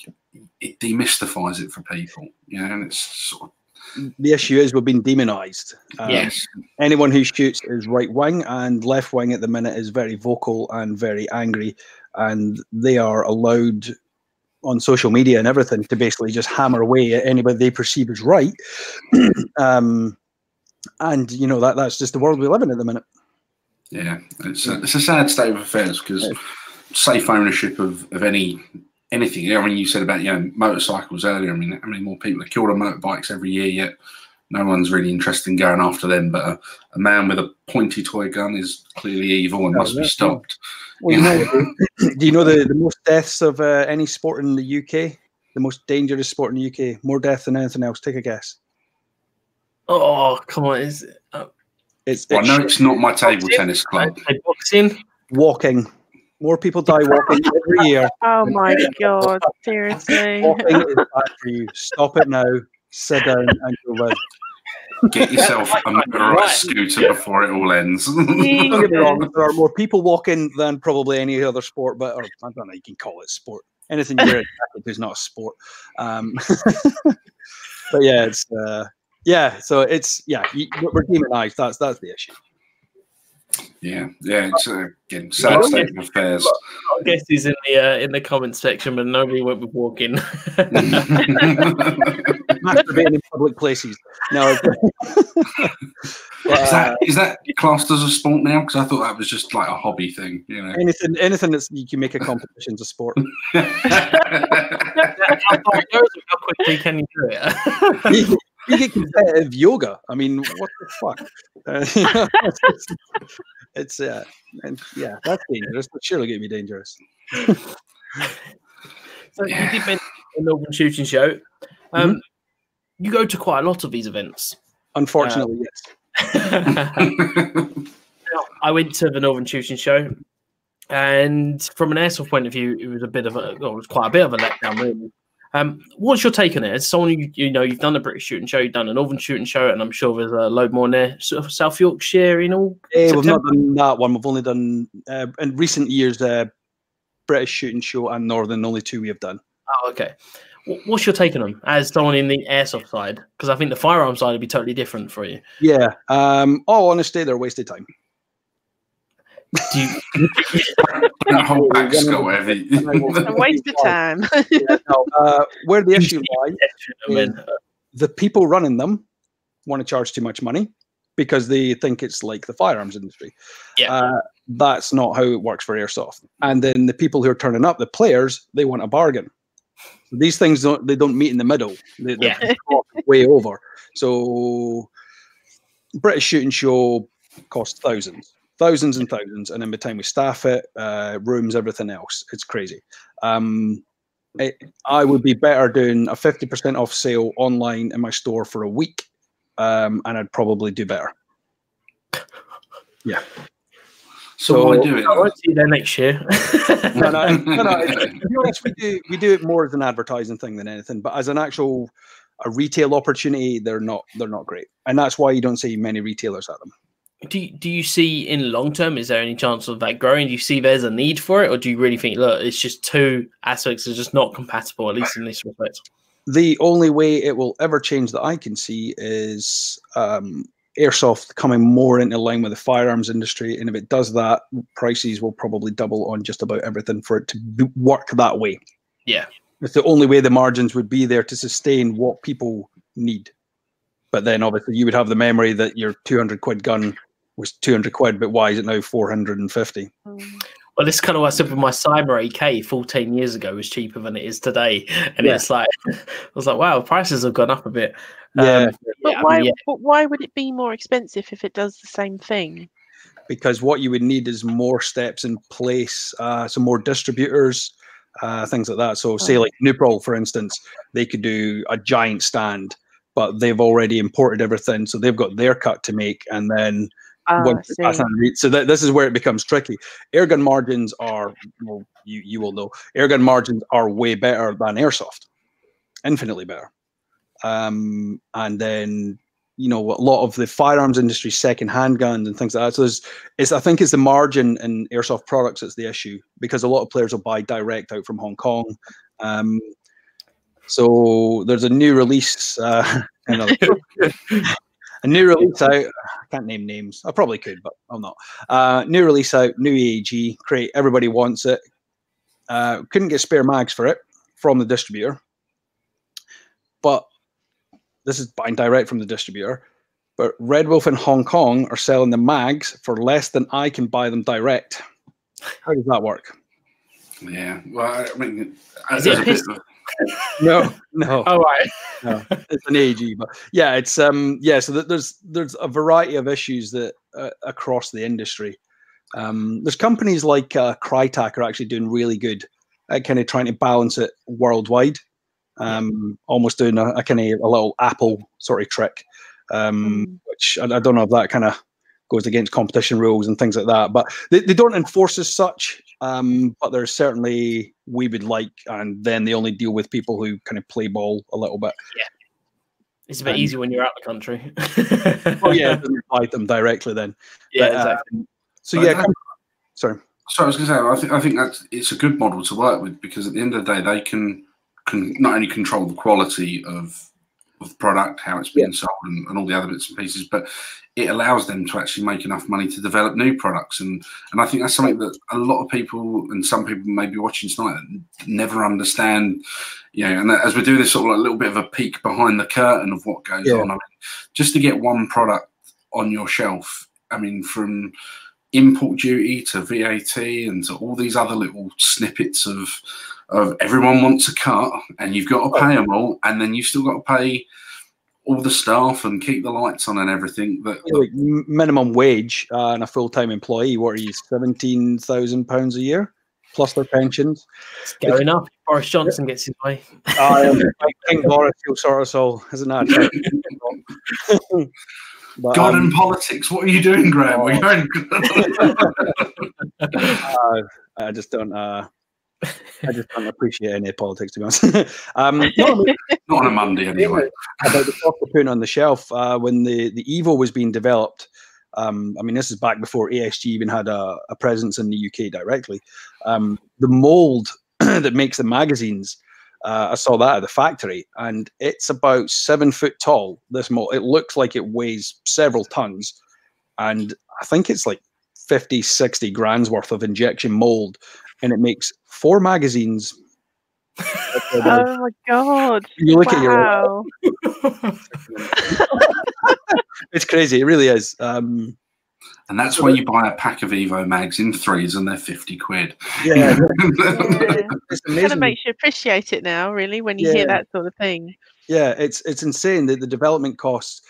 it demystifies it for people, you know, and it's sort of The issue is we've been demonized. Um, yes, Anyone who shoots is right wing, and left wing at the minute is very vocal and very angry, and they are allowed on social media and everything to basically just hammer away at anybody they perceive as right. (clears throat) um, and you know that that's just the world we live in at the minute. Yeah, it's a, it's a sad state of affairs because safe ownership of, of any anything. I mean, you said about you know motorcycles earlier. I mean, how many more people are killed on motorbikes every year? Yet no one's really interested in going after them. But a, a man with a pointy toy gun is clearly evil and Yeah, must be yeah. stopped. Well, you know, (coughs) do you know the, the most deaths of uh, any sport in the UK? The most dangerous sport in the UK, more death than anything else. Take a guess. Oh, come on. Is it, It's, Well, I it's know it's not my table Boxing? tennis club. Boxing. walking. More people die (laughs) walking every year. Oh my god, (laughs) seriously. Walking is bad for you. Stop it now. Sit down and go live. Get yourself a (laughs) motorized scooter before it all ends. Don't get me wrong, there are more people walking than probably any other sport, but or I don't know, you can call it sport. Anything you're attracted is not a sport. Um, but yeah, it's uh, yeah. So it's yeah, we're demonized. That's that's the issue. yeah, yeah. It's uh, again sad state of affairs. I guess he's in the uh, in the comments section, but nobody went with walking. Masturbating in public places. No, Is that is that classed as a sport now? Because I thought that was just like a hobby thing, you know. anything anything that's you can make a competition a sport. How quickly can you do it? You, get competitive yoga. I mean, what the fuck? (laughs) Uh, you know, it's, it's uh, and yeah, that's dangerous. But surely to be dangerous. So you did mention the Melbourne Shooting Show. Um, You go to quite a lot of these events. Unfortunately, yes. (laughs) I went to the Northern Shooting Show, and from an airsoft point of view, it was a bit of a, well, it was quite a bit of a letdown, really. Um, what's your take on it? As someone you, you know, you've done the British Shooting Show, you've done the Northern Shooting Show, and I'm sure there's a load more in there. Sort of South Yorkshire, you know. Eh, we've not done that one. We've only done uh, in recent years uh, British Shooting Show and Northern. Only two we have done. Oh, okay. What's your take on them as someone in the airsoft side? Because I think the firearm side would be totally different for you. Yeah. Um, oh, honestly, they're a waste of time. Do you, Don't (laughs) hold back, Scott. Whatever. A waste of time. (laughs) Yeah, no, uh, where the issue lies I the people running them want to charge too much money because they think it's like the firearms industry. Yeah. Uh, that's not how it works for airsoft. And then the people who are turning up, the players, they want a bargain. So these things don't they don't meet in the middle. They, they're Yeah. way over. So British Shooting Show costs thousands, thousands and thousands, and in the time we staff it, uh, rooms, everything else, it's crazy. Um, it, I would be better doing a fifty percent off sale online in my store for a week, um, and I'd probably do better. Yeah. So why do it? I won't see you there next year. (laughs) No, no, no, no, to be honest, we do we do it more as an advertising thing than anything. But as an actual a retail opportunity, they're not they're not great, and that's why you don't see many retailers at them. Do you, do you see in long term? Is there any chance of that growing? Do you see there's a need for it, or do you really think look, it's just two aspects are just not compatible, at least in this respect? The only way it will ever change that I can see is um, airsoft coming more into line with the firearms industry, and if it does that, prices will probably double on just about everything for it to work that way. Yeah, It's the only way the margins would be there to sustain what people need. But then obviously you would have the memory that your 200 quid gun was 200 quid, but why is it now 450? Mm. Well, this is kind of what I said with my Cyma AK 14 years ago was cheaper than it is today, and Yeah. it's like (laughs) I was like, wow, prices have gone up a bit. Yeah. Um, But yeah, I why? mean, yeah. But why would it be more expensive if it does the same thing? Because what you would need is more steps in place, uh, some more distributors, uh, things like that. So, say Oh. like Nuprol, for instance, they could do a giant stand, but they've already imported everything, so they've got their cut to make, and then Ah, it passes see. So that, this is where it becomes tricky. Airgun margins are, well, you you will know, airgun margins are way better than airsoft, infinitely better. Um, and then you know a lot of the firearms industry, second hand guns and things like that. So there's, it's I think it's the margin in airsoft products that's the issue because a lot of players will buy direct out from Hong Kong. Um, so there's a new release. Uh. (laughs) (laughs) a new release out. I can't name names. I probably could, but I'm not. Uh, new release out, new EAG. Great, everybody wants it. Uh, couldn't get spare mags for it from the distributor, but this is buying direct from the distributor. But Red Wolf in Hong Kong are selling the mags for less than I can buy them direct. How does that work? Yeah. Well, I mean, Is there's it a a of- No, no. (laughs) Oh right. no, it's an AG, but yeah, it's um yeah. So there's there's a variety of issues that uh, across the industry. Um, there's companies like uh, Krytac are actually doing really good at kind of trying to balance it worldwide. Um, almost doing a, a kind of a little Apple sort of trick, um, Mm. which I, I don't know if that kind of goes against competition rules and things like that. But they, they don't enforce as such. Um, but there's certainly we would like, and then they only deal with people who kind of play ball a little bit. Yeah. It's a bit Um, easier when you're out of the country. Oh yeah, it doesn't apply them directly then. yeah, But, uh, exactly. So But yeah, that- com- sorry. I was going to say, I think I think that's it's a good model to work with because at the end of the day, they can can not only control the quality of of the product, how it's being sold, and, and all the other bits and pieces, but it allows them to actually make enough money to develop new products. And and I think that's something that a lot of people and some people may be watching tonight never understand. You know, and that, as we do this sort of like a little bit of a peek behind the curtain of what goes Yeah. on, I mean, just to get one product on your shelf, I mean, from import duty to VAT and to all these other little snippets of of everyone wants a cut and you've got to pay them all and then you've still got to pay all the staff and keep the lights on and everything But You like minimum wage uh, and a full time employee, what are you, seventeen thousand pounds a year plus their pensions? It's going up. Boris Johnson gets his way. Like (laughs) King Boris, you'll sort us all, isn't that? true? (laughs) but, God um, and politics. What are you doing, Graham? We're going. (laughs) uh, I just don't. Uh, I just don't appreciate any politics, to be honest. (laughs) um, (laughs) no, I mean, Not on a Monday, anyway. about the stuff putting on the shelf uh, when the the Evo was being developed. Um, I mean, this is back before ASG even had a, a presence in the UK directly. Um, the mold (clears throat) that makes the magazines, uh, I saw that at the factory, and it's about seven foot tall. This mold, it looks like it weighs several tons, and I think it's like 50, 60 grand's worth of injection mold, and it makes four magazines. (laughs) Oh my god! you look at your Wow. (laughs) it's crazy. It really is. Um, And that's why you buy a pack of Evo mags in threes and they're 50 quid. yeah, (laughs) Yeah. it's kind of makes you appreciate it now, really, when you Yeah. hear that sort of thing. Yeah, it's it's insane that the development costs.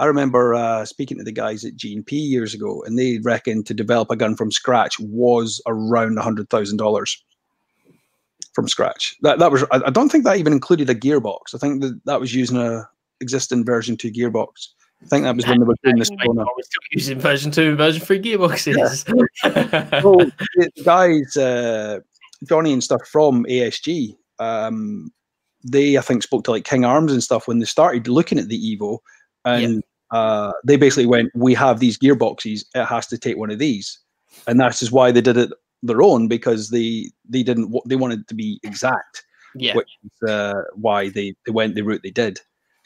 I remember uh, speaking to the guys at G and P years ago, and they reckoned to develop a gun from scratch was around a hundred thousand dollars from scratch. That that was. I, I don't think that even included a gearbox. I think that that was using a existing version two gearbox. I think that was when they were doing this. I was still using version two and version three gearboxes. well, (laughs) the the guys, uh, Johnny and stuff from ASG, um, they I think spoke to like King Arms and stuff when they started looking at the Evo, and uh, they basically went, "We have these gearboxes. It has to take one of these," and that's just why they did it their own because they they didn't wa- they wanted to be exact, Yeah. which is uh, why they they went the route they did,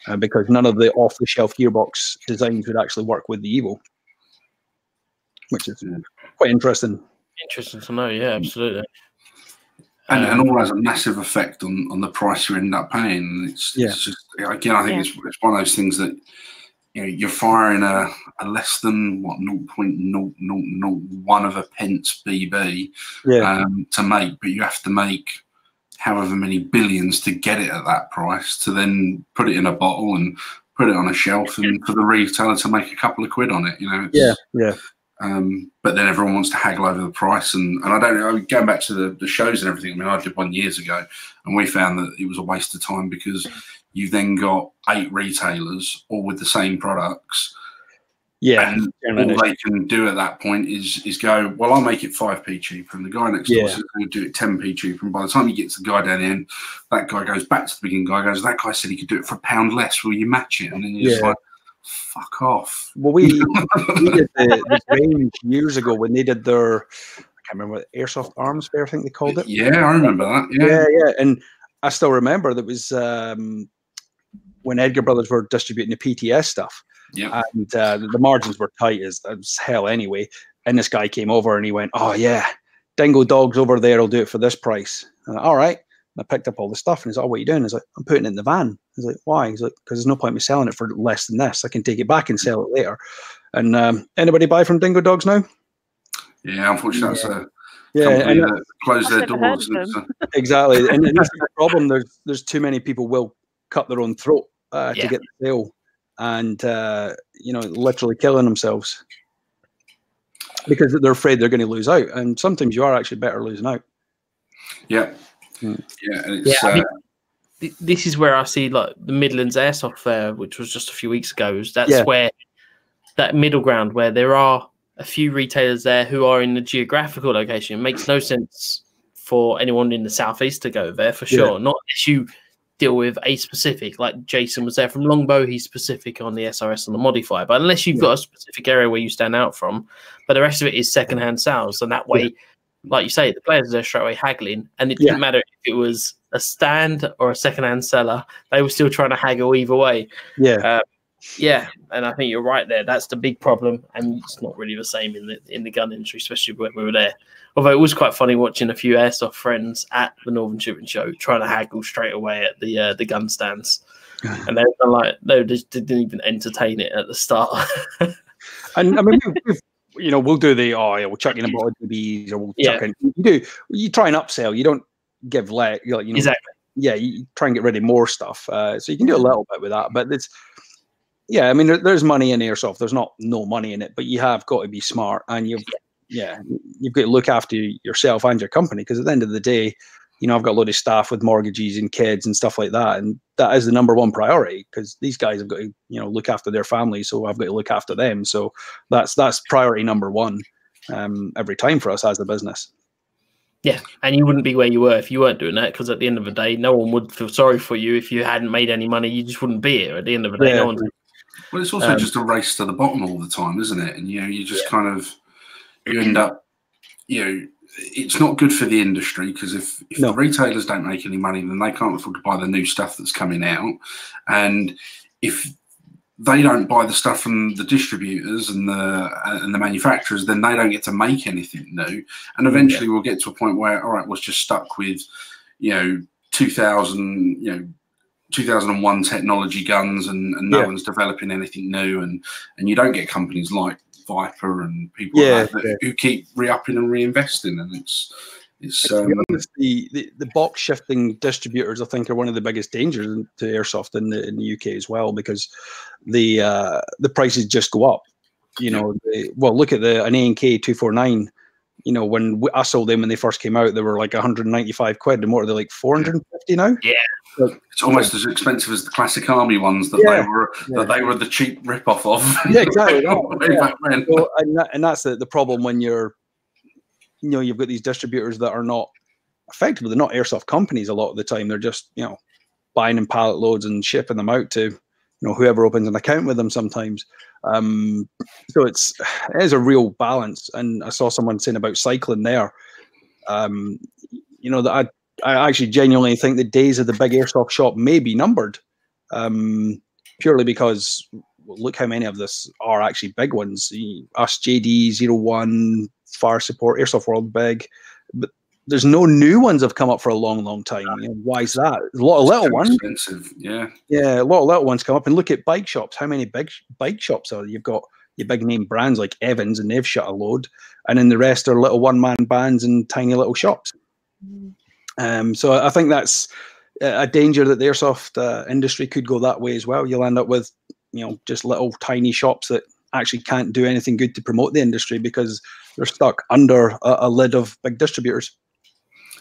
uh, because none of the off the shelf gearbox designs would actually work with the Evo, which is quite interesting. Interesting to know. Yeah, absolutely. and, and Um, all has a massive effect on, on the price you end up paying. It's, Yeah. it's just again, I think Yeah. it's, it's one of those things that you know you're firing a, a less than what 0.0001 of a pence BB Yeah, um, to make, but you have to make however many billions to get it at that price to then put it in a bottle and put it on a shelf and for the retailer to make a couple of quid on it. You know, yeah, yeah, um, but then everyone wants to haggle over the price, and, and I don't know. Going back to the, the shows and everything, I mean, I did one years ago, and we found that it was a waste of time because you then got eight retailers all with the same products, yeah. and all they can do at that point is is go, well, I'll make it five p cheaper, and the guy next door Yeah. says going to do it ten p cheaper, and by the time you get to the guy down the end, that guy goes back to the beginning guy, goes, that guy said he could do it for a pound less. Will you match it? And then you're just Yeah. like, fuck off. Well, we, (laughs) we did the, the range years ago when they did their, I can't remember Airsoft Arms Fair, I think they called it. Yeah, I remember that. Yeah. yeah, yeah. And I still remember that was um, when Edgar Brothers were distributing the PTS stuff, Yeah. and uh, the margins were tight as, as hell anyway. And this guy came over and he went, "Oh yeah, Dingo Dogs over there will do it for this price." And I, All right. And I picked up all the stuff and he's like, oh, what are you doing? He's like, I'm putting it in the van. He's like, why? He's like, because there's no point in me selling it for less than this. I can take it back and sell it later. And um, anybody buy from Dingo Dogs now? Yeah, unfortunately, that's a Yeah, company and that closed their I've never heard doors. of It's, uh, exactly. And this is the problem. There's there's too many people will cut their own throat uh, Yeah. to get the sale, and uh, you know, literally killing themselves because they're afraid they're going to lose out. And sometimes you are actually better losing out. yeah, Hmm. yeah, and Yeah, it's I uh, th- this is where I see like the Midlands Airsoft Fair, which was just a few weeks ago. is That's Yeah. where that middle ground where there are a few retailers there who are in the geographical location. It makes no sense for anyone in the southeast to go there for Yeah. sure. Not unless you deal with a specific, like Jason was there from Longbow, he's specific on the SRS and the modifier. But unless you've Yeah. got a specific area where you stand out from, but the rest of it is secondhand sales, and that way. Like you say, the players are there straight away haggling, and it didn't matter if it was a stand or a secondhand seller; they were still trying to haggle either way. Yeah, um, Yeah, and I think you're right there. That's the big problem, and it's not really the same in the in the gun industry, especially when we were there. Although it was quite funny watching a few airsoft friends at the Northern Shooting Show trying to haggle straight away at the uh, the gun stands, (sighs) and they were like they just didn't even entertain it at the start. (laughs) and I mean, we've, we've, you know, we'll do the oh yeah, we'll chuck in a bottle of DBs or we'll Yeah. in. You do you try and upsell. You don't give let. You you know, exactly. yeah, you try and get rid of more stuff. Uh, so you can do a little bit with that, but it's yeah. I mean, there, there's money in airsoft. There's not no money in it, but you have got to be smart, and you've yeah, you've got to look after yourself and your company because at the end of the day, you know, I've got a lot of staff with mortgages and kids and stuff like that, and that is the number one priority because these guys have got to you know look after their families, so I've got to look after them. So that's that's priority number one um, every time for us as a business. Yeah, and you wouldn't be where you were if you weren't doing that. Because at the end of the day, no one would feel sorry for you if you hadn't made any money. You just wouldn't be here. At the end of the day, Yeah. no one. well, it's also Um, just a race to the bottom all the time, isn't it? And you know, you just kind of you end up, you know, it's not good for the industry because if, if No. the retailers don't make any money, then they can't afford to buy the new stuff that's coming out, and if they don't buy the stuff from the distributors and the and the manufacturers, then they don't get to make anything new. And mm, eventually, we'll get to a point where all right, we're just stuck with, you know, two thousand, you know. 2001 technology guns and, and no Yeah. one's developing anything new and and you don't get companies like Viper and people Yeah, like that, that who keep re-upping and reinvesting and it's it's to be um, honest, the, the, the box shifting distributors, I think, are one of the biggest dangers to airsoft in the in the UK as well because the uh, the prices just go up. You know, they, well, look at the an A and K two four nine. You know, when we, I sold them when they first came out, they were like 195 quid, and what are they like 450 now? It's almost as expensive as the classic army ones that Yeah, they were yeah. that they were the cheap rip-off of Yeah, exactly, (laughs) yeah. back and, that, and that's the, the problem when you're, you know, you've got these distributors that are not effectively they're not airsoft companies a lot of the time. They're just you know buying in pallet loads and shipping them out to you know whoever opens an account with them sometimes. Um, so it's it is a real balance. And I saw someone saying about cycling there. Um, you know that I I actually genuinely think the days of the big airsoft shop may be numbered, um, purely because look how many of this are actually big ones. Us JD Zero One Fire Support Airsoft World big, but there's no new ones have come up for a long, long time. You know, why is that? A lot of little ones. Expensive, yeah. Yeah, a lot of little ones come up. And look at bike shops. How many big bike shops are there? You've got your big name brands like Evans, and they've shut a load, and then the rest are little one man bands and tiny little shops. Um, so I think that's a danger that the airsoft uh, industry could go that way as well. You'll end up with you know just little tiny shops that actually can't do anything good to promote the industry because they're stuck under a, a lid of big distributors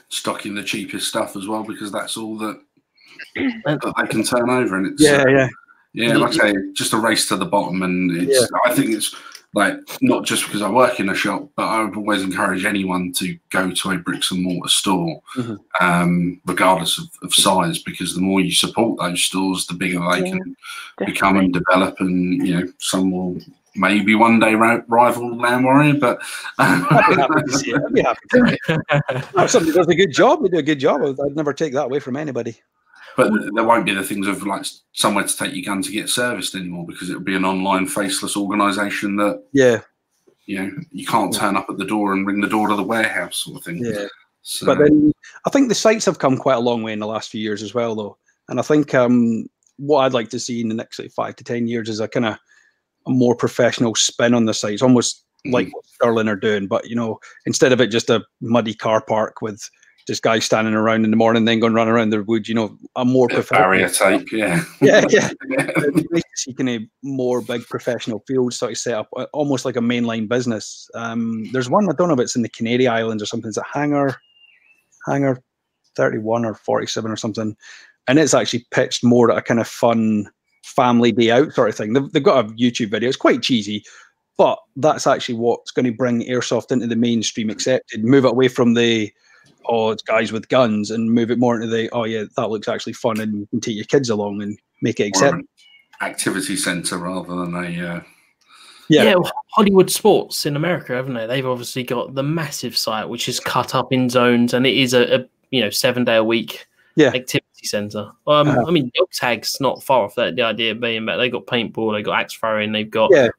stocking the cheapest stuff as well because that's all that, (clears throat) that they can turn over and it's yeah uh, yeah yeah like I say just a race to the bottom and it's Yeah. I think it's like not just because I work in a shop but I would always encourage anyone to go to a bricks and mortar store Mhm. um, regardless of, of size because the more you support those stores the bigger they Yeah, can become and develop and you know some will maybe one day ri- rival Land Warrior but (laughs) I'd be happy to see it. I'd be happy. If somebody does a good job, they do a good job. I'd I'd never take that away from anybody. But there won't be the things of like somewhere to take your gun to get serviced anymore because it'll be an online faceless organisation that Yeah, you know you can't turn up at the door and ring the door to the warehouse sort of thing. yeah. So, But then I think the sites have come quite a long way in the last few years as well, though. And I think um, what I'd like to see in the next like, five to ten years is a kind of a more professional spin on the sites, almost like what Sterling are doing. But you know, instead of it just a muddy car park with just guys standing around in the morning, then going run around the wood, you know, a more professional. barrier tape, (laughs) yeah. Yeah, yeah. (laughs) Be nice to see kind of more big professional fields sort of set up, uh, almost like a mainline business. Um, there's one I don't know if it's in the Canary Islands or something. It's a hangar, hangar 31 or 47 or something, and it's actually pitched more at a kind of fun family day out sort of thing. They've, they've got a YouTube video. It's quite cheesy, but that's actually what's going to bring airsoft into the mainstream accepted. Move it away from the oh, it's guys with guns, and move it more into the oh yeah, that looks actually fun, and you can take your kids along and make it More of accepted. an activity centre rather than a uh, Yeah. Yeah, well, Hollywood Sports in America, haven't they? They've obviously got the massive site, which is cut up in zones, and it is a, a you know seven day a week Yeah. activity center. Um, Uh-huh. I mean, dog tags not far off that. The idea being that they got paintball, they got axe throwing, they've got Yeah.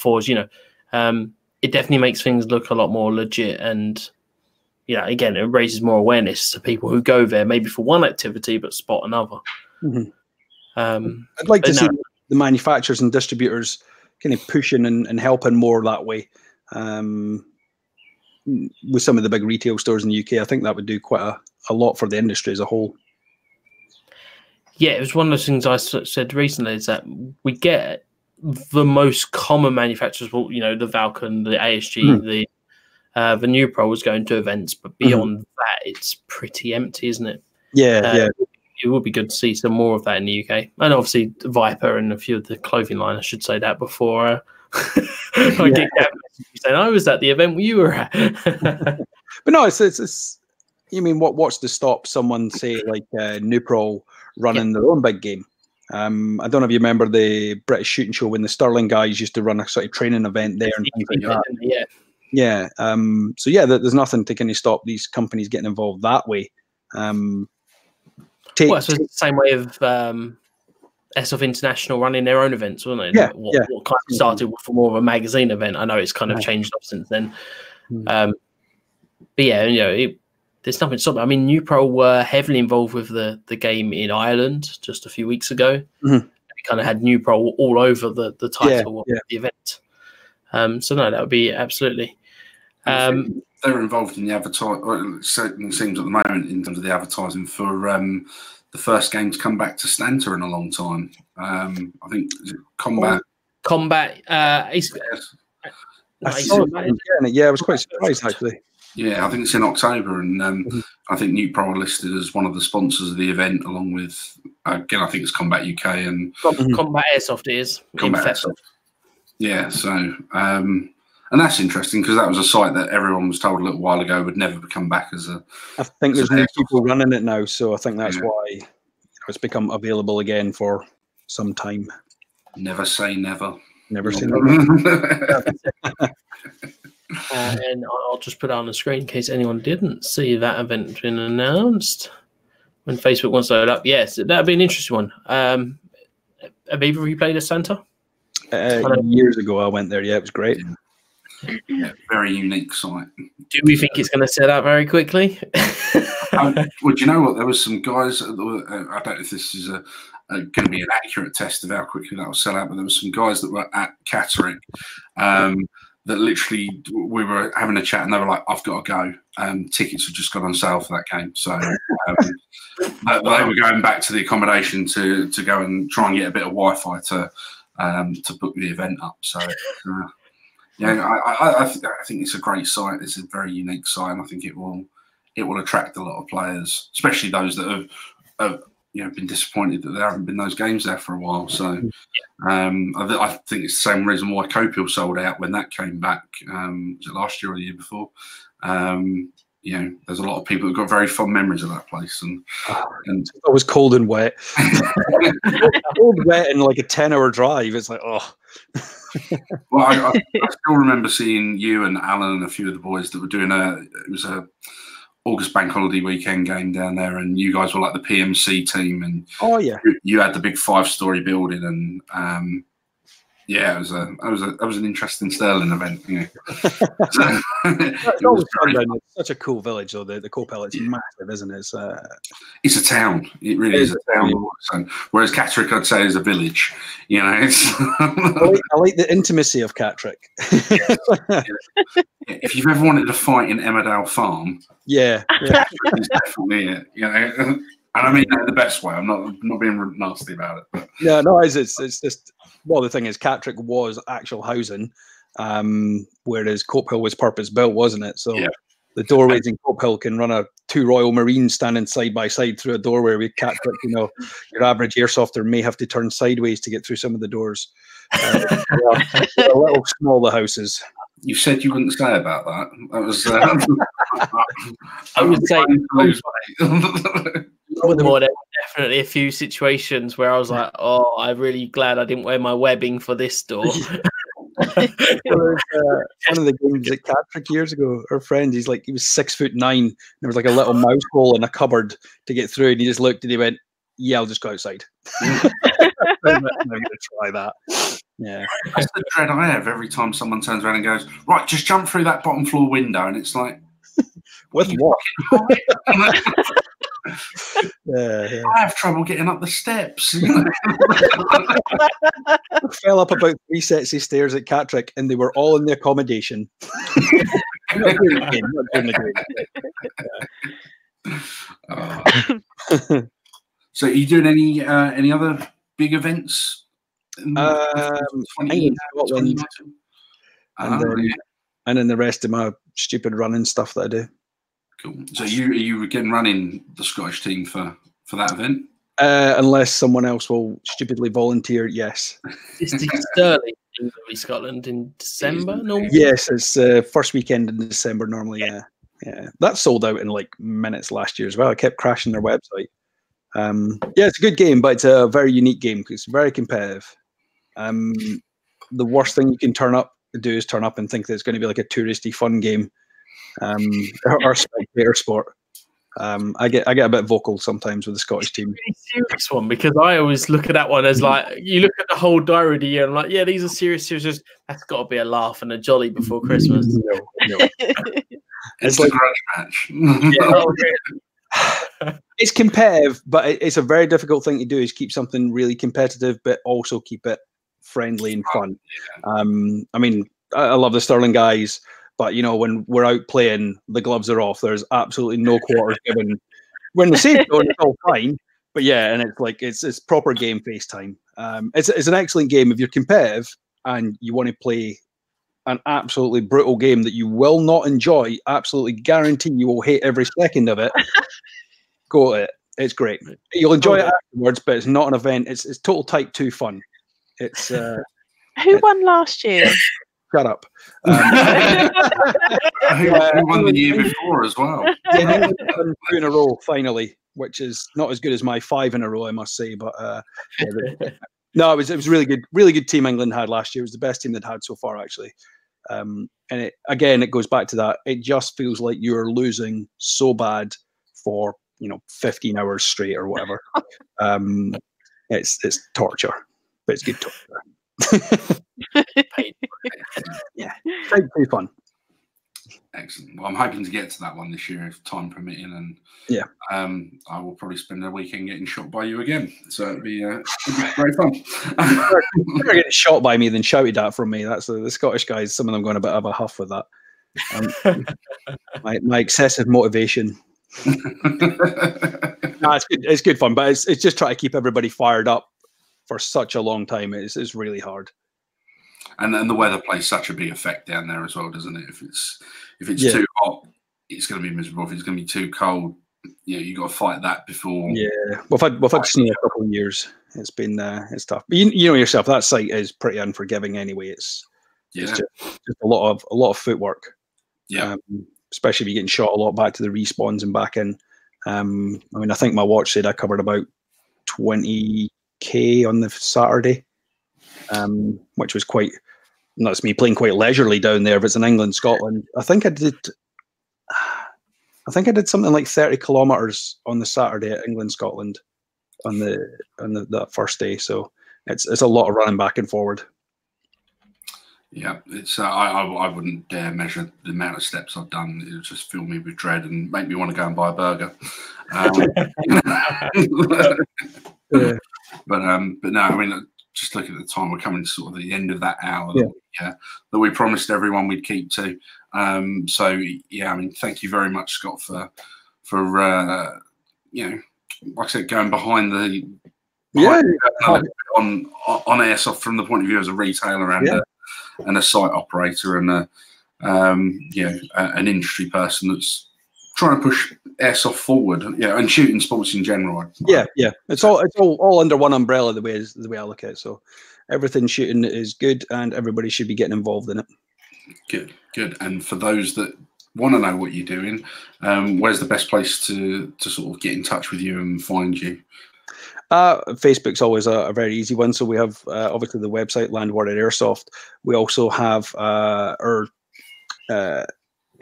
fours. You know, um, it definitely makes things look a lot more legit, and yeah, again, it raises more awareness to people who go there maybe for one activity but spot another. Mhm. Um, I'd like to But see the manufacturers and distributors kind of pushing and, and helping more that way. Um, with some of the big retail stores in the UK, I think that would do quite a, a lot for the industry as a whole. Yeah, it was one of those things I said recently is that we get the most common manufacturers, well, you know, the Valken, the ASG, Hmm. the uh, the Nuprol was going to events, but beyond that, it's pretty empty, isn't it? Yeah, Uh, yeah, It would be good to see some more of that in the UK, and obviously Viper and a few of the clothing line. I should say that before uh, (laughs) I get that message saying I was at the event you were at. (laughs) but no, it's it's. it's you mean what? What's to stop someone say like uh, Nuprol running their own big game? Um, I don't know if you remember the British shooting show when the Sterling guys used to run a sort of training event there and things like that. yeah, Yeah. Um, so yeah, there's nothing to kind of stop these companies getting involved that way. Um, take, Well, it's the same way of um, Airsoft International running their own events, wasn't it? Yeah, What, yeah. what kind of started for more of a magazine event. I know it's kind of Yeah. changed up since then. Mm. Um, but yeah, you know, it, there's nothing stopping. I mean, Nuprol were heavily involved with the the game in Ireland just a few weeks ago. Mhm. They kind of had Nuprol all over the the title yeah. of the event. Um, so no, that would be absolutely. I Um, they're involved in the advertising. Or it certainly seems at the moment in terms of the advertising for um, the first game to come back to Stanta in a long time. Um, I think is it Combat. combat. Uh, Ace, Yes. no, I Ace saw Combat, it, yeah, yeah, I was quite surprised actually. Yeah, I think it's in October, and um, Mhm. I think Nuprol are listed as one of the sponsors of the event, along with again, I think it's Combat UK and. Combat Airsoft is Combat Airsoft. Yeah, so um, and that's interesting because that was a site that everyone was told a little while ago would never come back as a. I think there's new people running it now, so I think that's Yeah. why you it's become available again for some time. Never say never. Never seen (laughs) it. (laughs) Uh, and I'll just put it on the screen in case anyone didn't see that event been announced. When Facebook wants to load up, yes, that'd be an interesting one. Um, have either of you played as Santa? Uh, years ago, I went there. Yeah, it was great. yeah, very unique site. Do we think it's going to set out very quickly? um, (laughs) well, do you know what? There was some guys. Uh, I don't know if this is a, going to be an accurate test of how quickly that will sell out, but there were some guys that were at Catterick um, that literally we were having a chat and they were like, "I've got to go." Um, tickets have just gone on sale for that game, so um, they, they were going back to the accommodation to to go and try and get a bit of Wi-Fi to um, to book the event up. So. Uh, yeah, I, I, I, th- I think it's a great site. It's a very unique site, and I think it will it will attract a lot of players, especially those that have, have you know been disappointed that there haven't been those games there for a while. So um, I, th- I, think it's the same reason why Copehill sold out when that came back. Um, was it last year or the year before? Um, you know, there's a lot of people that got very fond memories of that place, and and It was cold and wet. (laughs) (laughs) cold, wet, and like a ten-hour drive. It's like, oh, (laughs) well, I, I, I still remember seeing you and Alan and a few of the boys that were doing a it was a August Bank Holiday weekend game down there, and you guys were like the PMC team, and oh yeah, you, you had the big five-story building, and um, yeah, it was a that was a that was an interesting Sterling event. You know. So, it's (laughs) it was very- down there. It's such a cool village, though. The the Copehill, it's massive, isn't it? It's, uh, it's a town. It really It is is a town. So, whereas Catterick, I'd say, is a village. You know, it's (laughs) I, like, I like the intimacy of Catterick. if you've ever wanted to fight in Emmerdale Farm, (laughs) yeah, yeah. definitely it. You know, and I mean that in the best way. I'm not I'm not being nasty about it. But Yeah, no, it's, it's it's just well, the thing is, Catterick was actual housing, um, whereas Copehill was purpose built, wasn't it? So Yeah. the doorways in Copehill can run a two Royal Marines standing side by side through a doorway. With Catterick, you know, your average airsofter may have to turn sideways to get through some of the doors. Uh, yeah, (laughs) a little small the houses. you said you wouldn't say about that. That was. Uh, (laughs) I would say- (laughs) lose weight. Furthermore, there were definitely a few situations where I was like, "Oh, I'm really glad I didn't wear my webbing for this (laughs) door." There was, uh, one of the games at Catterick years ago, our friend, he's like, he was six foot nine. And there was like a little mouse hole in a cupboard to get through. And he just looked and he went, Yeah, I'll just go outside. I'm going to try that. Yeah. That's the dread I have every time someone turns around and goes, "Right, just jump through that bottom floor window," and it's like, (laughs) With what? (laughs) Yeah, yeah. I have trouble getting up the steps. I (laughs) fell up about three sets of stairs at Catterick and they were all in the accommodation. (laughs) not during the game, not during the game. So, are you doing any uh, any other big events? in Um, 20, England, Scotland, and Ah, then- yeah, and then the rest of my stupid running stuff that I do. Cool. So, you are you again running the Scottish team for for that event? Uh, unless someone else will stupidly volunteer, yes. (laughs) Is the Sterling in Scotland in December? No. Yes, it's uh, first weekend in December normally. Yeah, yeah. That sold out in like minutes last year as well. I kept crashing their website. Um, yeah, it's a good game, but it's a very unique game because it's very competitive. Um, the worst thing you can turn up do is turn up and think that it's going to be like a touristy fun game um, or, or spectator sport. Um, I get I get a bit vocal sometimes with the Scottish team. Really serious one because I always look at that one as like you look at the whole diary of the year and I'm like, yeah, these are serious, serious. serious. That's got to be a laugh and a jolly before Christmas. No, no. It's, (laughs) It's like- a grudge match. Yeah, oh, (laughs) it's competitive, but it- it's a very difficult thing to do. Is keep something really competitive, but also keep it friendly and fun. Um, I mean, I, I love the Sterling guys, but you know, when we're out playing, the gloves are off. There's absolutely no quarters given. When the safe zone, it's all fine. But yeah, and it's like it's it's proper game face time. Um, it's it's an excellent game if you're competitive and you want to play an absolutely brutal game that you will not enjoy. Absolutely guarantee you will hate every second of it. (laughs) Go at it. It's great. You'll enjoy it afterwards, but it's not an event. It's it's total type two fun. It's uh, Who won last year? (laughs) shut up. (laughs) Um, who, who (laughs) won the year before as well? yeah, two in a row finally. which is not as good as my five in a row, I must say. But uh, yeah, (laughs) no, it was it was really good, really good team England had last year. It was the best team they'd had so far, actually. Um, and it, again, it goes back to that. It just feels like you're losing so bad for you know 15 hours straight or whatever. um, it's it's torture, but it's good torture. Yeah, pretty fun. Excellent. Well, I'm hoping to get to that one this year if time permitting, and yeah, um, I will probably spend a weekend getting shot by you again. So it'd be, uh, great fun. Better getting shot by me than shouted at from me. That's the, the Scottish guys. Some of them going a bit of a huff with that. Um, (laughs) my my excessive motivation. (laughs) no, it's good. It's good fun, but it's it's just trying to keep everybody fired up for such a long time. It's it's really hard. And then the weather plays such a big effect down there as well, doesn't it? If it's if it's Yeah. too hot, it's going to be miserable. If it's going to be too cold, you know, you got to fight that before. Yeah, we've had we've had snow a couple of years. It's been uh, it's tough. But you, you know yourself, that site is pretty unforgiving anyway. It's yeah, it's just, just a lot of a lot of footwork. yeah. um, especially if you're getting shot a lot back to the respawns and back in. Um, I mean, I think my watch said I covered about 20k on the Saturday, um, which was quite. That's me playing quite leisurely down there. But it's in England, Scotland, I think I did. I think I did something like 30 kilometers on the Saturday at England, Scotland, on the on the, that first day. So it's it's a lot of running back and forward. Yeah, it's. Uh, I, I I wouldn't dare measure the amount of steps I've done. It would just fill me with dread and make me want to go and buy a burger. Um, (laughs) Yeah. But um, but no, I mean, just looking at the time, we're coming to sort of the end of that hour Yeah. that, we, uh, that we promised everyone we'd keep to. Um, so yeah, I mean, thank you very much, Scott, for for uh, you know, like I said, going behind the Yeah, behind- on on airsoft from the point of view as a retailer and Yeah. a, and a site operator and a um, you know a, an industry person that's trying to push airsoft forward, know, and shooting sports in general. Yeah, yeah. It's all it's all, all under one umbrella the way is the way I look at it. So everything shooting is good, and everybody should be getting involved in it. Good, good. And for those that want to know what you're doing, um, where's the best place to to sort of get in touch with you and find you? Uh, Facebook's always a, a very easy one. So we have uh, obviously the website Land Warrior Airsoft. We also have uh, our uh,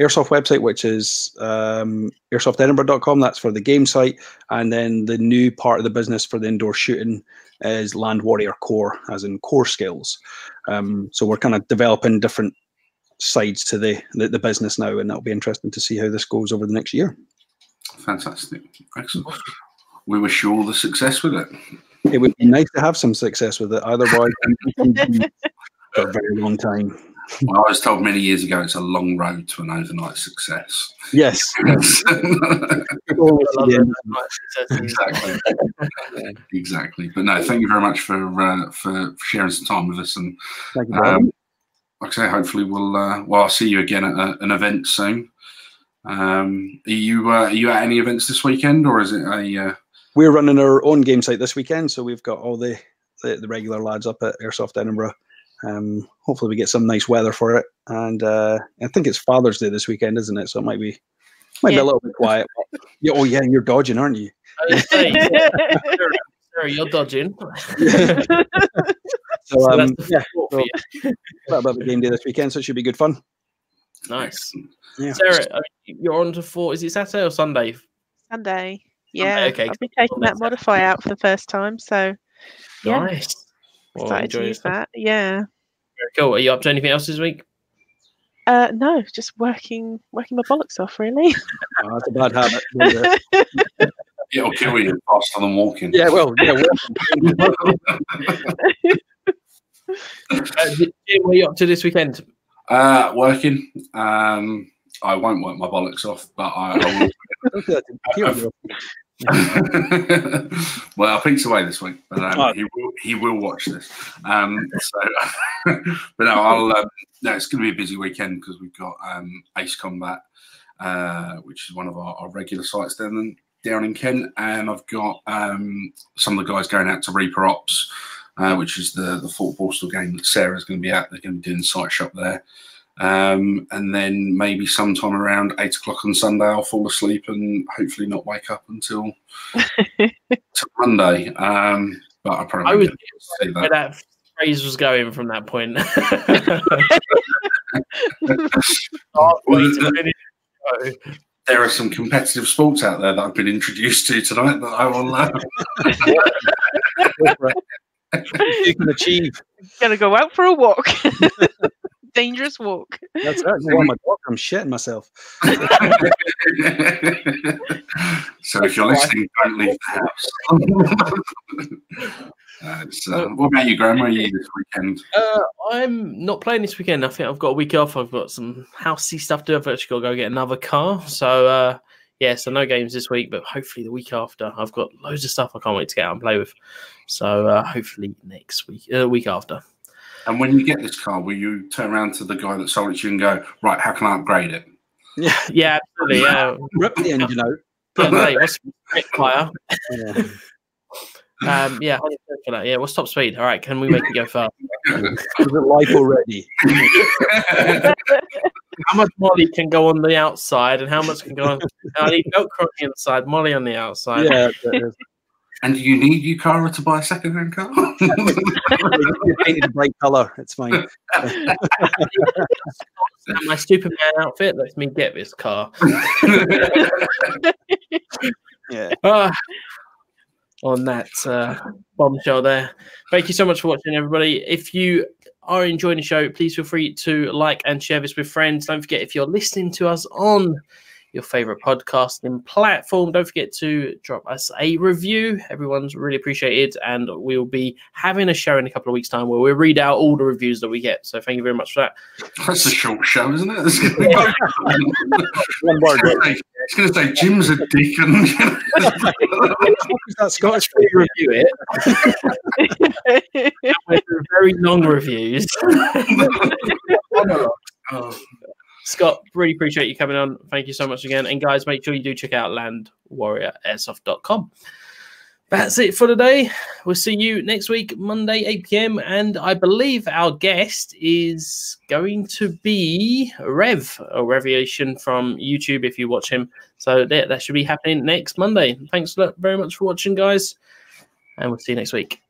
airsoft website, which is um, airsoftedinburgh.com. That's for the game site, and then the new part of the business for the indoor shooting is Land Warrior Core, as in core skills. Um, so we're kind of developing different sides to the, the the business now, and that'll be interesting to see how this goes over the next year. Fantastic, excellent. We wish you all the success with it. It would be nice to have some success with it. Otherwise, we can be for a very long time. (laughs) I was told many years ago it's a long road to an overnight success. Yes. (laughs) exactly. exactly. But no, thank you very much for uh, for sharing some time with us. And um, like I say, hopefully we'll uh, well, I'll see you again at a, an event soon. Um, are you uh, are you at any events this weekend, or is it a uh, We're running our own game site this weekend, so we've got all the, the, the regular lads up at Airsoft Edinburgh. Um, hopefully, we get some nice weather for it. And uh, I think it's Father's Day this weekend, isn't it? So it might be might be a little bit quiet. but- yeah, oh yeah, you're dodging, aren't you? Sarah, (laughs) you're dodging. (laughs) (laughs) So, So um, that's yeah, sport for so- you. a bit of game day this weekend, so it should be good fun. Nice. Yeah. Sarah, uh, you're on to four. Is it Saturday or Sunday? Sunday. Yeah. okay, I'll be taking that Sunday. modify out for the first time, so Yeah. Nice. Well, excited to use that. Yeah. Very cool. Are you up to anything else this week? Uh, no, just working working my bollocks off, really. (laughs) Oh, that's a bad habit. isn't it? it'll kill you faster than walking? yeah, well, yeah, well, (laughs) Uh, what are you up to this weekend? Uh, working. Um, I won't work my bollocks off, but I, I (laughs) don't do that to Kieran, will. well, Pete's away this week, but um, Oh. he will he will watch this. Um, so, (laughs) but no, I'll. Um, no, it's going to be a busy weekend because we've got um, Ace Combat, uh, which is one of our, our regular sites down in, down in Kent, and I've got um, some of the guys going out to Reaper Ops, uh, which is the the Fort Borstal game that Sarah's going to be at. They're going to be doing site shop there. Um, and then maybe sometime around eight o'clock on Sunday, I'll fall asleep and hopefully not wake up until, (laughs) till Monday. Um, but I probably I was won't get to see where that. that phrase was going from that point. (laughs) Well, Way to finish the show. there are some competitive sports out there that I've been introduced to tonight that I will. Uh, Go it. you can achieve. Gonna go out for a walk. (laughs) Dangerous walk. That's it. Go (laughs) on my dog. I'm shitting myself. so if you're listening, don't leave the house. (laughs) Uh, so, what about you, Graham? Where are you this weekend? Uh, I'm not playing this weekend. I think I've got a week off. I've got some housey stuff to do. I've actually got to go get another car. So, uh, yeah, so no games this week, but hopefully the week after. I've got loads of stuff I can't wait to get out and play with. So, uh, hopefully next week, uh, week after. And when you get this car, will you turn around to the guy that sold it to you and go, right, how can I upgrade it? Yeah. (laughs) Yeah, absolutely. Yeah. (laughs) Rip the engine out. But, mate, what's fire? Yeah. Um, yeah, for that. Yeah, what's top speed? All right, can we make it go (laughs) fast? Is it life already? How much MOLLE can go on the outside and how much can go on? I need Velcro on the inside, MOLLE on the outside. Yeah. It is. and do you need UKARA to buy a second-hand car? You painted a bright colour. It's fine. My Superman outfit lets me get this car. (laughs) Yeah. Ah, on that uh, bombshell there. Thank you so much for watching, everybody. If you are enjoying the show, please feel free to like and share this with friends. Don't forget, if you're listening to us on your favorite podcasting platform, don't forget to drop us a review. Everyone's really appreciated, and we'll be having a show in a couple of weeks' time where we'll read out all the reviews that we get. So thank you very much for that. That's a short show, isn't it? (laughs) It's gonna One word. say, it's going to say Jim's a dick. And, (laughs) That Scottish We review it. (laughs) With very long reviews. oh, Scott, really appreciate you coming on. Thank you so much again. And guys, make sure you do check out landwarriorAirsoft.com. That's it for today. We'll see you next week, Monday, 8 p.m. And I believe our guest is going to be Rev, a Reviation from YouTube if you watch him. So that, that should be happening next Monday. Thanks very much for watching, guys. And we'll see you next week.